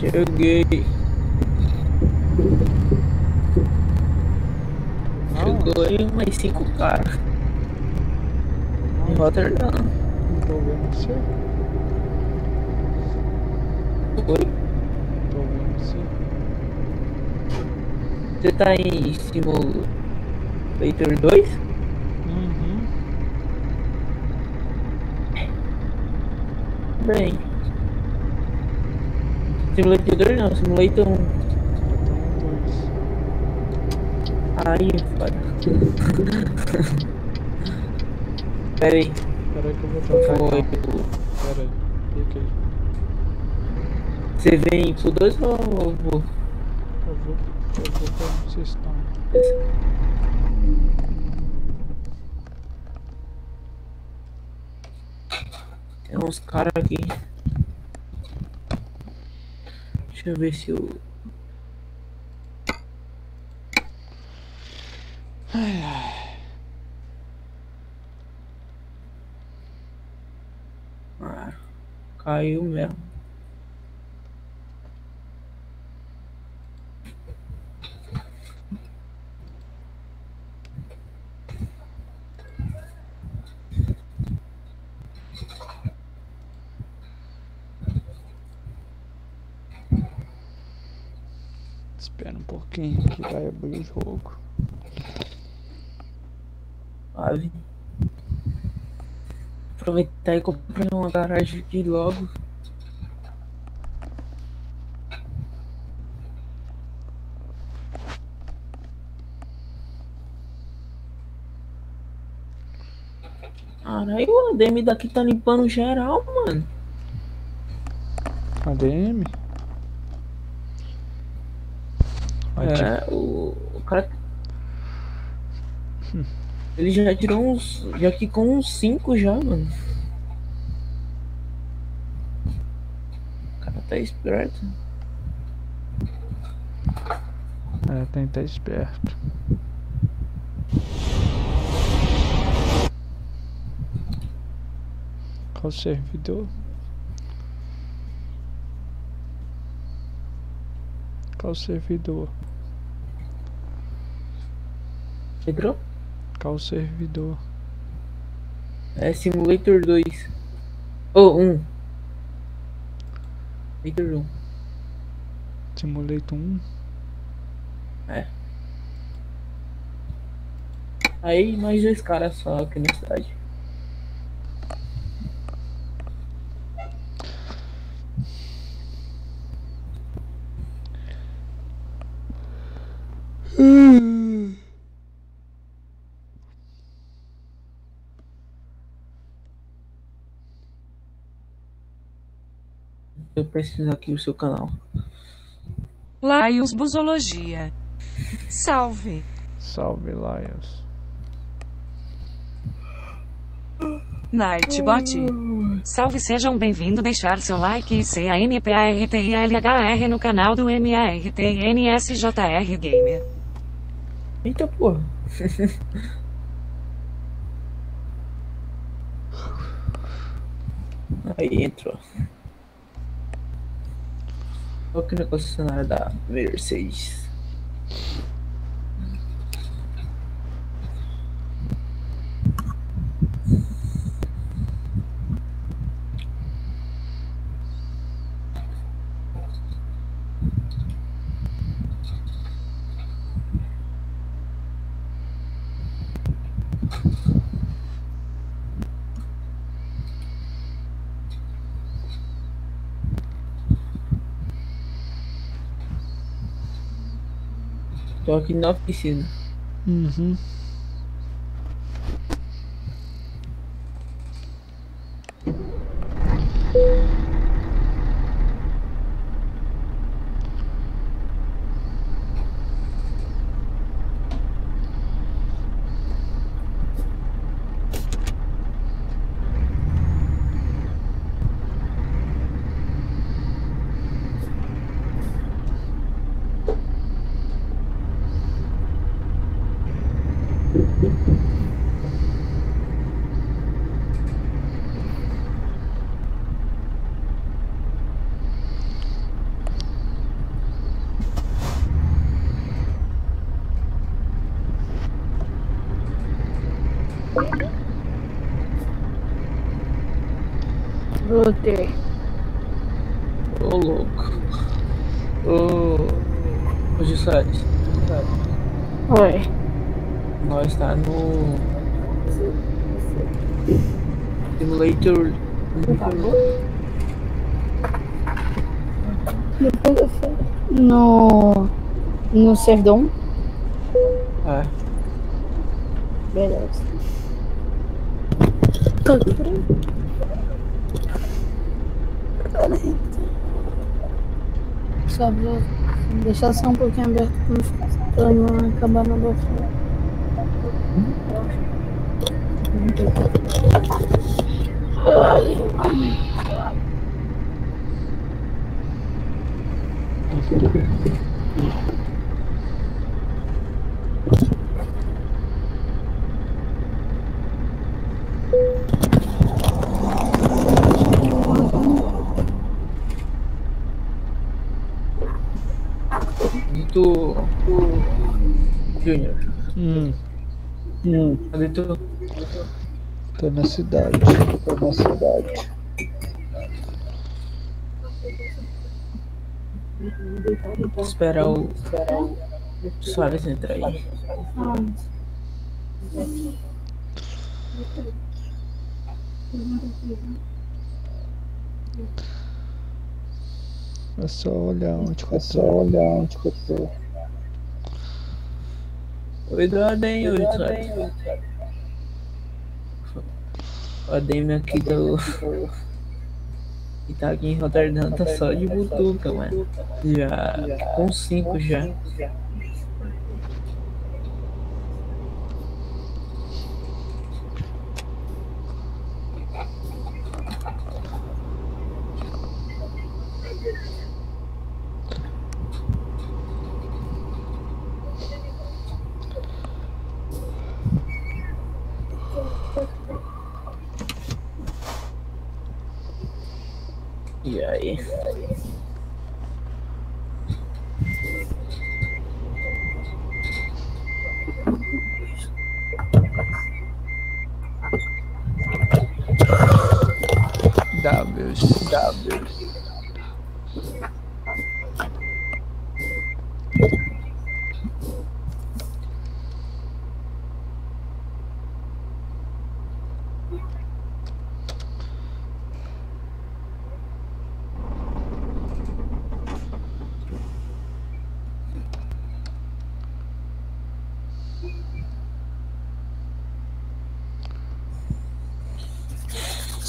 Cheguei. Chegou aí mais cinco caras. Em Rotterdam. Não tô vendo você. Oi? Tô vendo você. Você tá em Simulator 2? Uhum. Bem. Simulator 2 não, Simulator 1. Então, dois. Aí, foda. *laughs* Pera aí. Pera aí que eu vou trocar. Foi. Pera aí. Fica aí. Você vem pro 2 ou eu vou? Eu vou. Tem uns caras aqui. Deixa eu ver se eu. Ah, caiu mesmo. Pouquinho que vai abrir o jogo. Suave. Aproveitar e comprar uma garagem aqui logo. Caralho, o ADM daqui tá limpando geral, mano. ADM? Vai te- É, o, o cara. Ele já tirou uns. Já ficou uns 5 já, mano. O cara tá esperto. É, tem que estar esperto. Qual servidor? Qual servidor? Entrou? Qual servidor? É Simulator 2. Ou 1. Um. Simulator 1. Simulator 1? Aí mais dois caras só aqui na cidade. Preciso aqui o seu canal. Laios Busologia. Salve. Salve, Lions. Nightbot. Salve, sejam bem-vindos. Deixar seu like e CANPARTILHR no canal do MARTNSJR Gamer. Eita porra. *laughs* Aí entrou. Que na concessionária da Mercedes. Na oficina. Uhum. No 1? É. Beleza. Tô aqui por aí. Peraí. Só vou deixar só um pouquinho aberto pra não acabar na baixada. E tu. Junior. Hum, Cadê tu? tô na cidade. Tô na cidade. Esperar o. Soares entrar aí. É só olhar onde que eu tô. É só olhar onde que eu tô. Oi, do Adem, oi, Soares. O Adem aqui do. E tá aqui em Rotterdam, tá só de butuca, mano. Já. Com cinco já. E aí? W's. W's.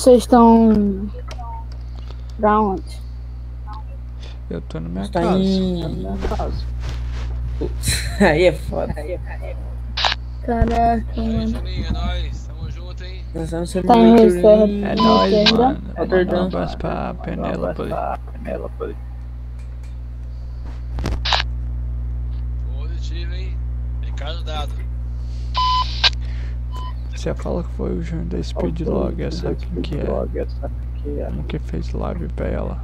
Vocês estão. Pra onde? Eu tô na minha Tá casa. em- Tô na minha casa. Putz, aí é foda. Caraca, mano. Juninho, é nóis. Tamo junto, hein? Nós vamos ser Tá em muito reserva. em- É nóis, mano. Tá Mandar um abraço pra Penélope. Positivo, Você fala que foi o Júnior da Speedlog, essa quem que é? Um que fez live pra ela.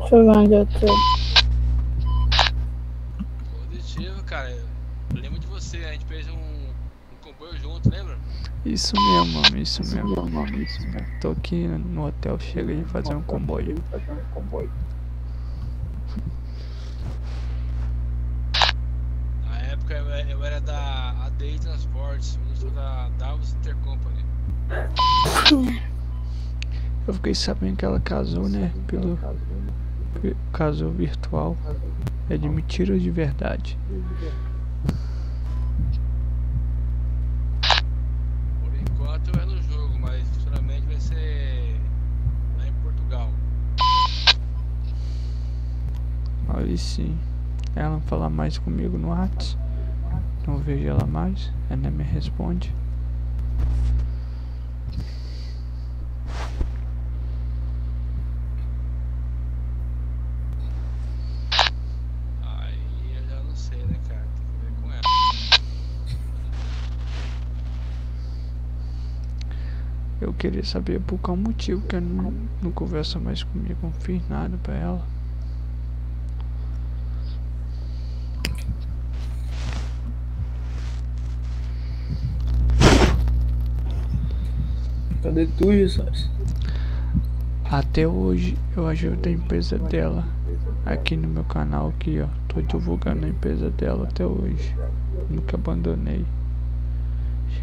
Deixa eu ver onde eu tô. Positivo, cara. Eu lembro de você, a gente fez um, um comboio junto, lembra? Isso mesmo, mano, isso mesmo, mano, isso mesmo. Tô aqui no hotel, chega de fazer um comboio. Na época eu, era da ADI Transportes, da Davos Intercompany. Eu fiquei sabendo que ela casou, né? Pelo. pe- Casou virtual. É de mentira ou de verdade? Por enquanto é no jogo, mas futuramente vai ser lá em Portugal. Aí sim. Ela não fala mais comigo no Whats. Não vejo ela mais. Ela me responde. Aí eu já não sei, né, cara? Tem que ver com ela. Eu queria saber por qual motivo que ela não, não conversa mais comigo. Não fiz nada pra ela. Cadê tu, Jesus? Até hoje eu ajudo a empresa dela aqui no meu canal aqui, ó. Tô divulgando a empresa dela até hoje. Nunca abandonei.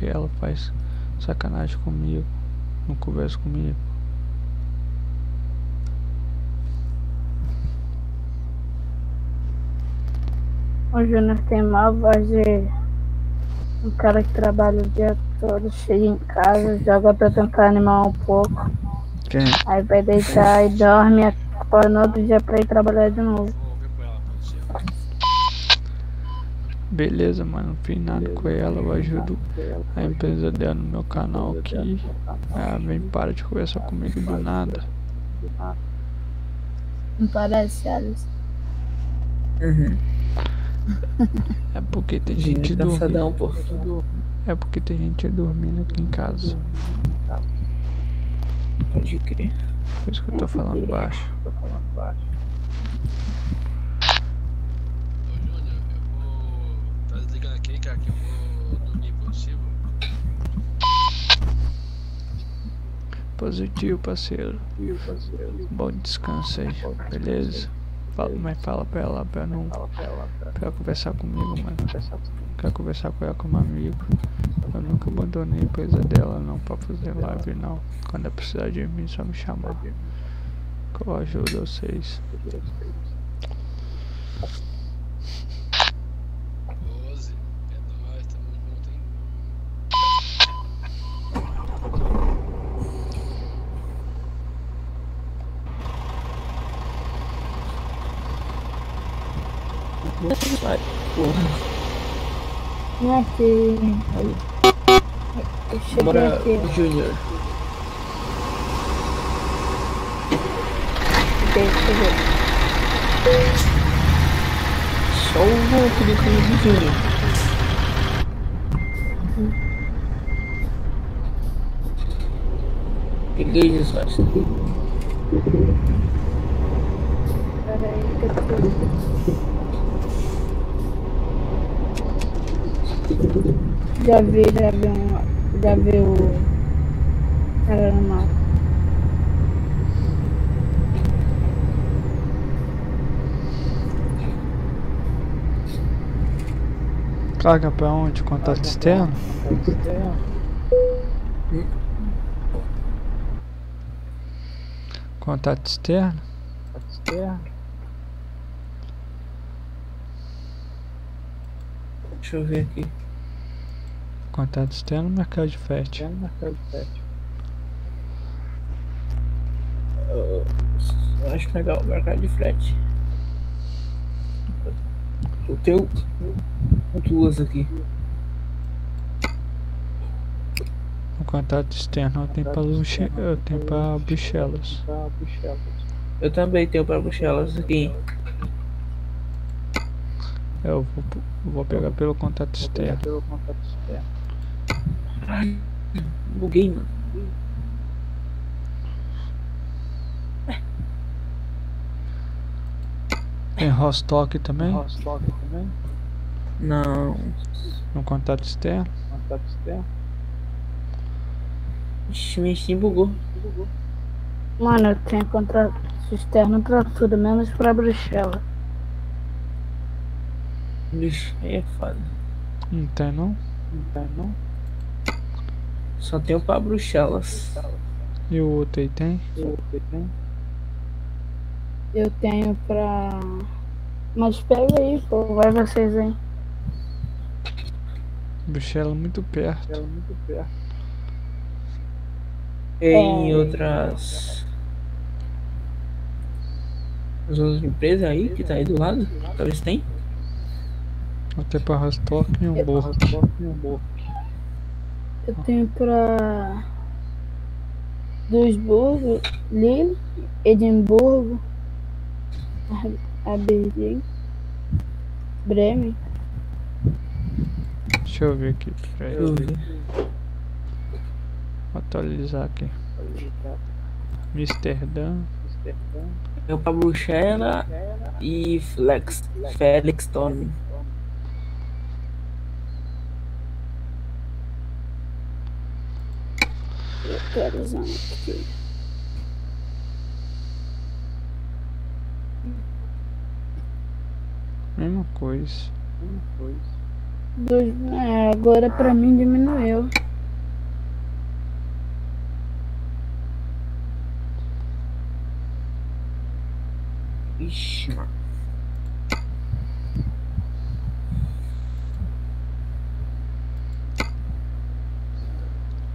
Ela faz sacanagem comigo, não conversa comigo. O Júnior tem mal voz de um cara que trabalha o dia todo, chega em casa, joga pra tentar animar um pouco. Quem? Aí vai deitar e dorme, acorda no outro dia pra ir trabalhar de novo. Beleza, mano. Não fiz nada com ela. Eu ajudo a empresa dela no meu canal aqui. Ela vem para de conversar comigo do nada. Não parece, Alice? Uhum. É porque tem Gente cansadão, pô. É porque tem gente dormindo aqui em casa. Pode crer. Por isso que eu tô falando baixo. Ô Júnior, eu vou. Tá desligando aqui, cara, que eu vou dormir possível. Positivo, parceiro. Bom descanso aí, beleza? Fala, mas fala pra ela pra não. Pra ela conversar comigo, mano. Quer conversar com ela como amigo. Eu nunca abandonei a empresa dela não pra fazer live não. Quando ela precisar de mim, só me chamar. Que eu ajudo vocês. É junto, hein? Vai, porra. Não é. Eu cheguei Bora, aqui, Júnior. deixa eu ver. Só o telefone do Júnior. Peguei isso, acho. Peraí, que eu tô. Já vi, já vi um. Já vi o. Cara no mapa. Carga pra onde? Contato externo? Contato externo? Deixa eu ver aqui. Contato externo mercado de frete. Eu acho legal o mercado de frete. Eu tenho duas aqui. O contato externo eu tenho pra, Luxe... eu tenho pra Bruxelas. Eu também tenho para Bruxelas aqui. Eu vou, vou pegar pelo contato externo. Buguei, mano. Tem Rostock também? Não. No contato externo? Ixi, minha Steam bugou. Mano, eu tenho contrato externo pra tudo, menos pra Bruxelas. Ixi, aí é foda. Não tem não? Só tenho pra Bruxelas. E o outro aí tem? Eu tenho pra. Mas pega aí, pô, vai vocês aí. Bruxelas muito perto. Tem É. outras. As outras empresas aí que tá aí do lado? Talvez tem. Até pra Rostock e Hamburgo. Eu tenho pra. Duisburgo, Lille, Edimburgo, Aberdeen, Bremen. Deixa eu ver aqui. Eu ver. Vou atualizar aqui. Amsterdã. Tenho pra Bruxelas e Flex. quero usar né? aqui. Mesma coisa. Mesma coisa. Do, é, agora pra mim diminuiu. Ixi, mano.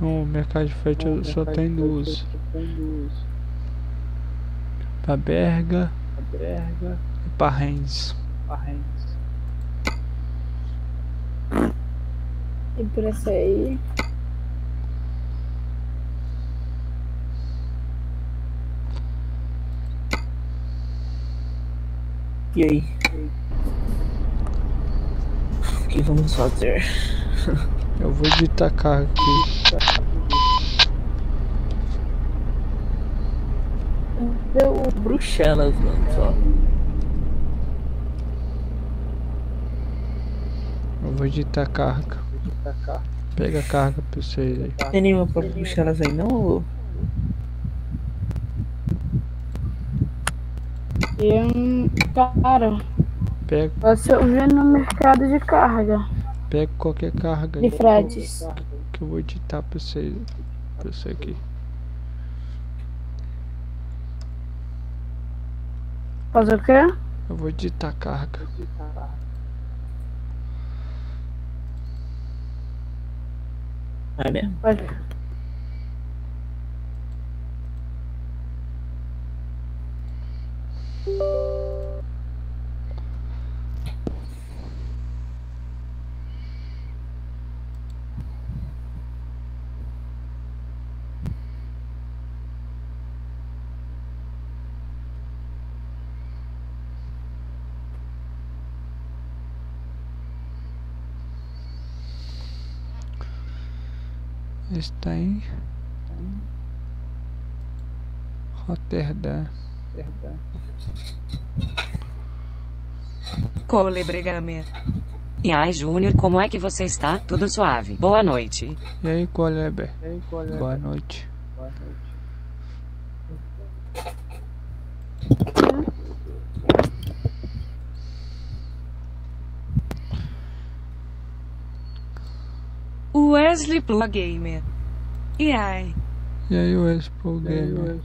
O mercado de frete só tem duas. Pra Berga e pra Rennes. E por essa aí. E aí? O que vamos fazer? *laughs* Eu vou editar carro aqui. Deu Bruxelas, mano, só. Eu vou editar carga. Pega a carga pra vocês aí. Tem nenhuma pra Bruxelas aí não? ou- E um. Cara, Pega, você vê no mercado de carga. Pega qualquer carga De aí fretes. que eu vou editar pra vocês. Pra você aqui. Fazer o quê? Eu vou editar carga. É mesmo? Pode. Está em Roterdã. Colebregamer. E ai, Júnior, como é que você está? Tudo suave. Boa noite. E aí, Coleber? Boa noite. Wesley Plugamer. E ai. E aí, o Expo Gamer?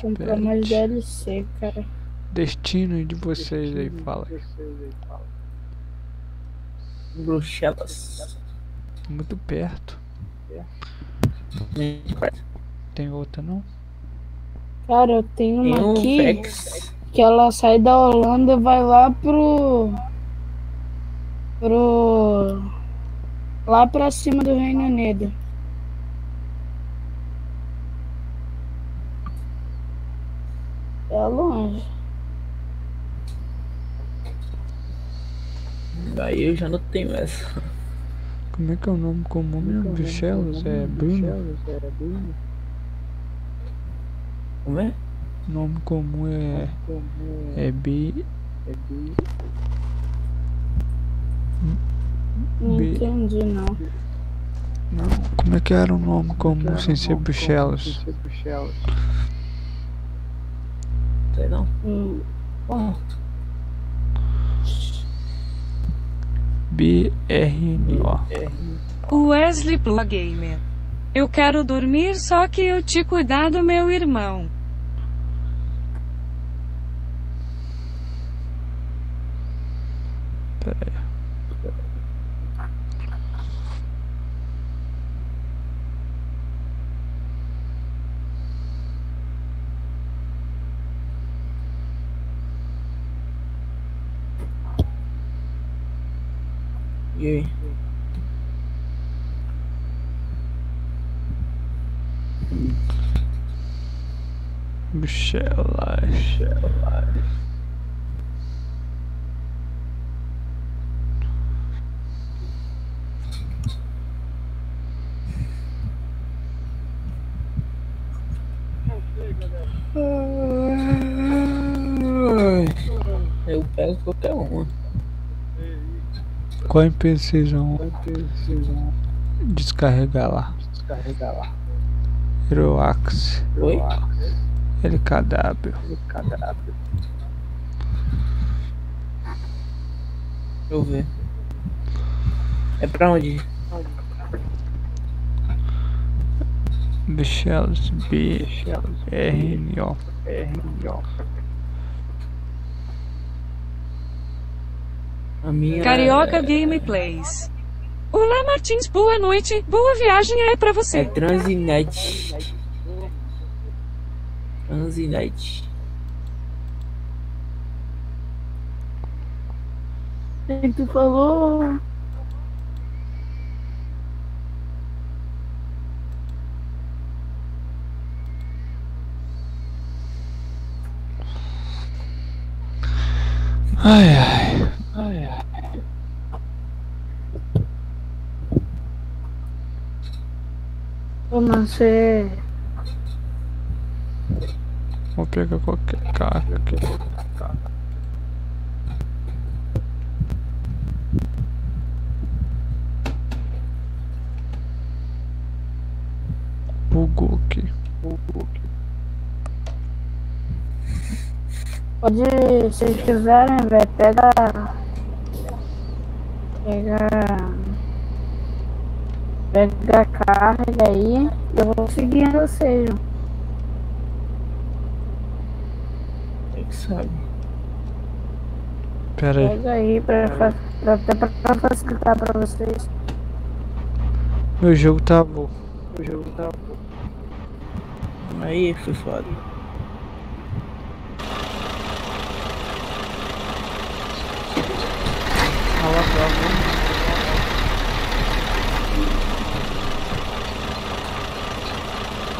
Comprar mais DLC, cara. Destino de vocês aí, fala. Bruxelas. Muito perto. Tem outra não? Cara, eu tenho uma um aqui que ela sai da Holanda e vai lá pro. Pro. lá pra cima do Reino Unido. É longe. Aí eu já não tenho essa. Como é que é o nome comum mesmo? Bruxelas? É Bruno? Como é? O nome comum é. É B. Não entendi, não. Não, como é que era o nome comum sem ser Bruxelas? Sei não. Hum, Oh, B-R-N-O. Wesley Plugamer. Eu quero dormir só que eu te cuidar do meu irmão. Pera e aí? Bruxelas. Eu pego qualquer uma quando precisam descarregar lá. Descarregar lá. Heroax. Oi? Ele cadáver. Ele cadáver. Deixa eu ver. É pra onde? Bichelos B R N O R N O minha. Carioca Gameplays. Olá Martins, boa noite, boa viagem é pra É você. Transinet. Transinet. O que tu falou? Ai ai ai Você. Vou pegar qualquer carro aqui Bugou aqui Pode, se vocês quiserem, velho, pega. Pega. Pega a carga aí. Eu vou seguindo vocês. Quem que sabe? Pera aí Pega aí pra, pra, até pra, pra facilitar pra vocês. Meu jogo tá bom Aí foi foda.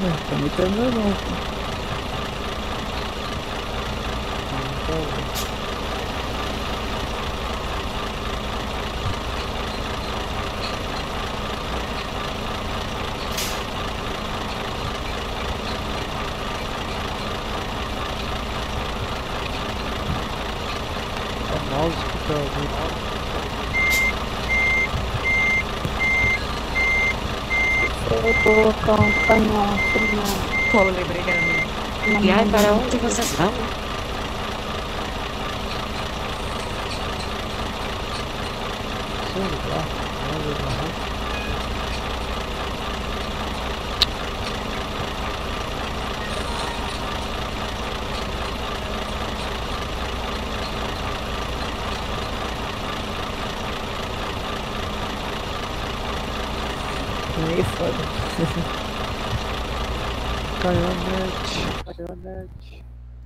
Ué, também tá normal. É o mouse que tá ouvindo Eu vou colocar um canhão aqui na. Pole, obrigado. E ai, para onde vocês vão?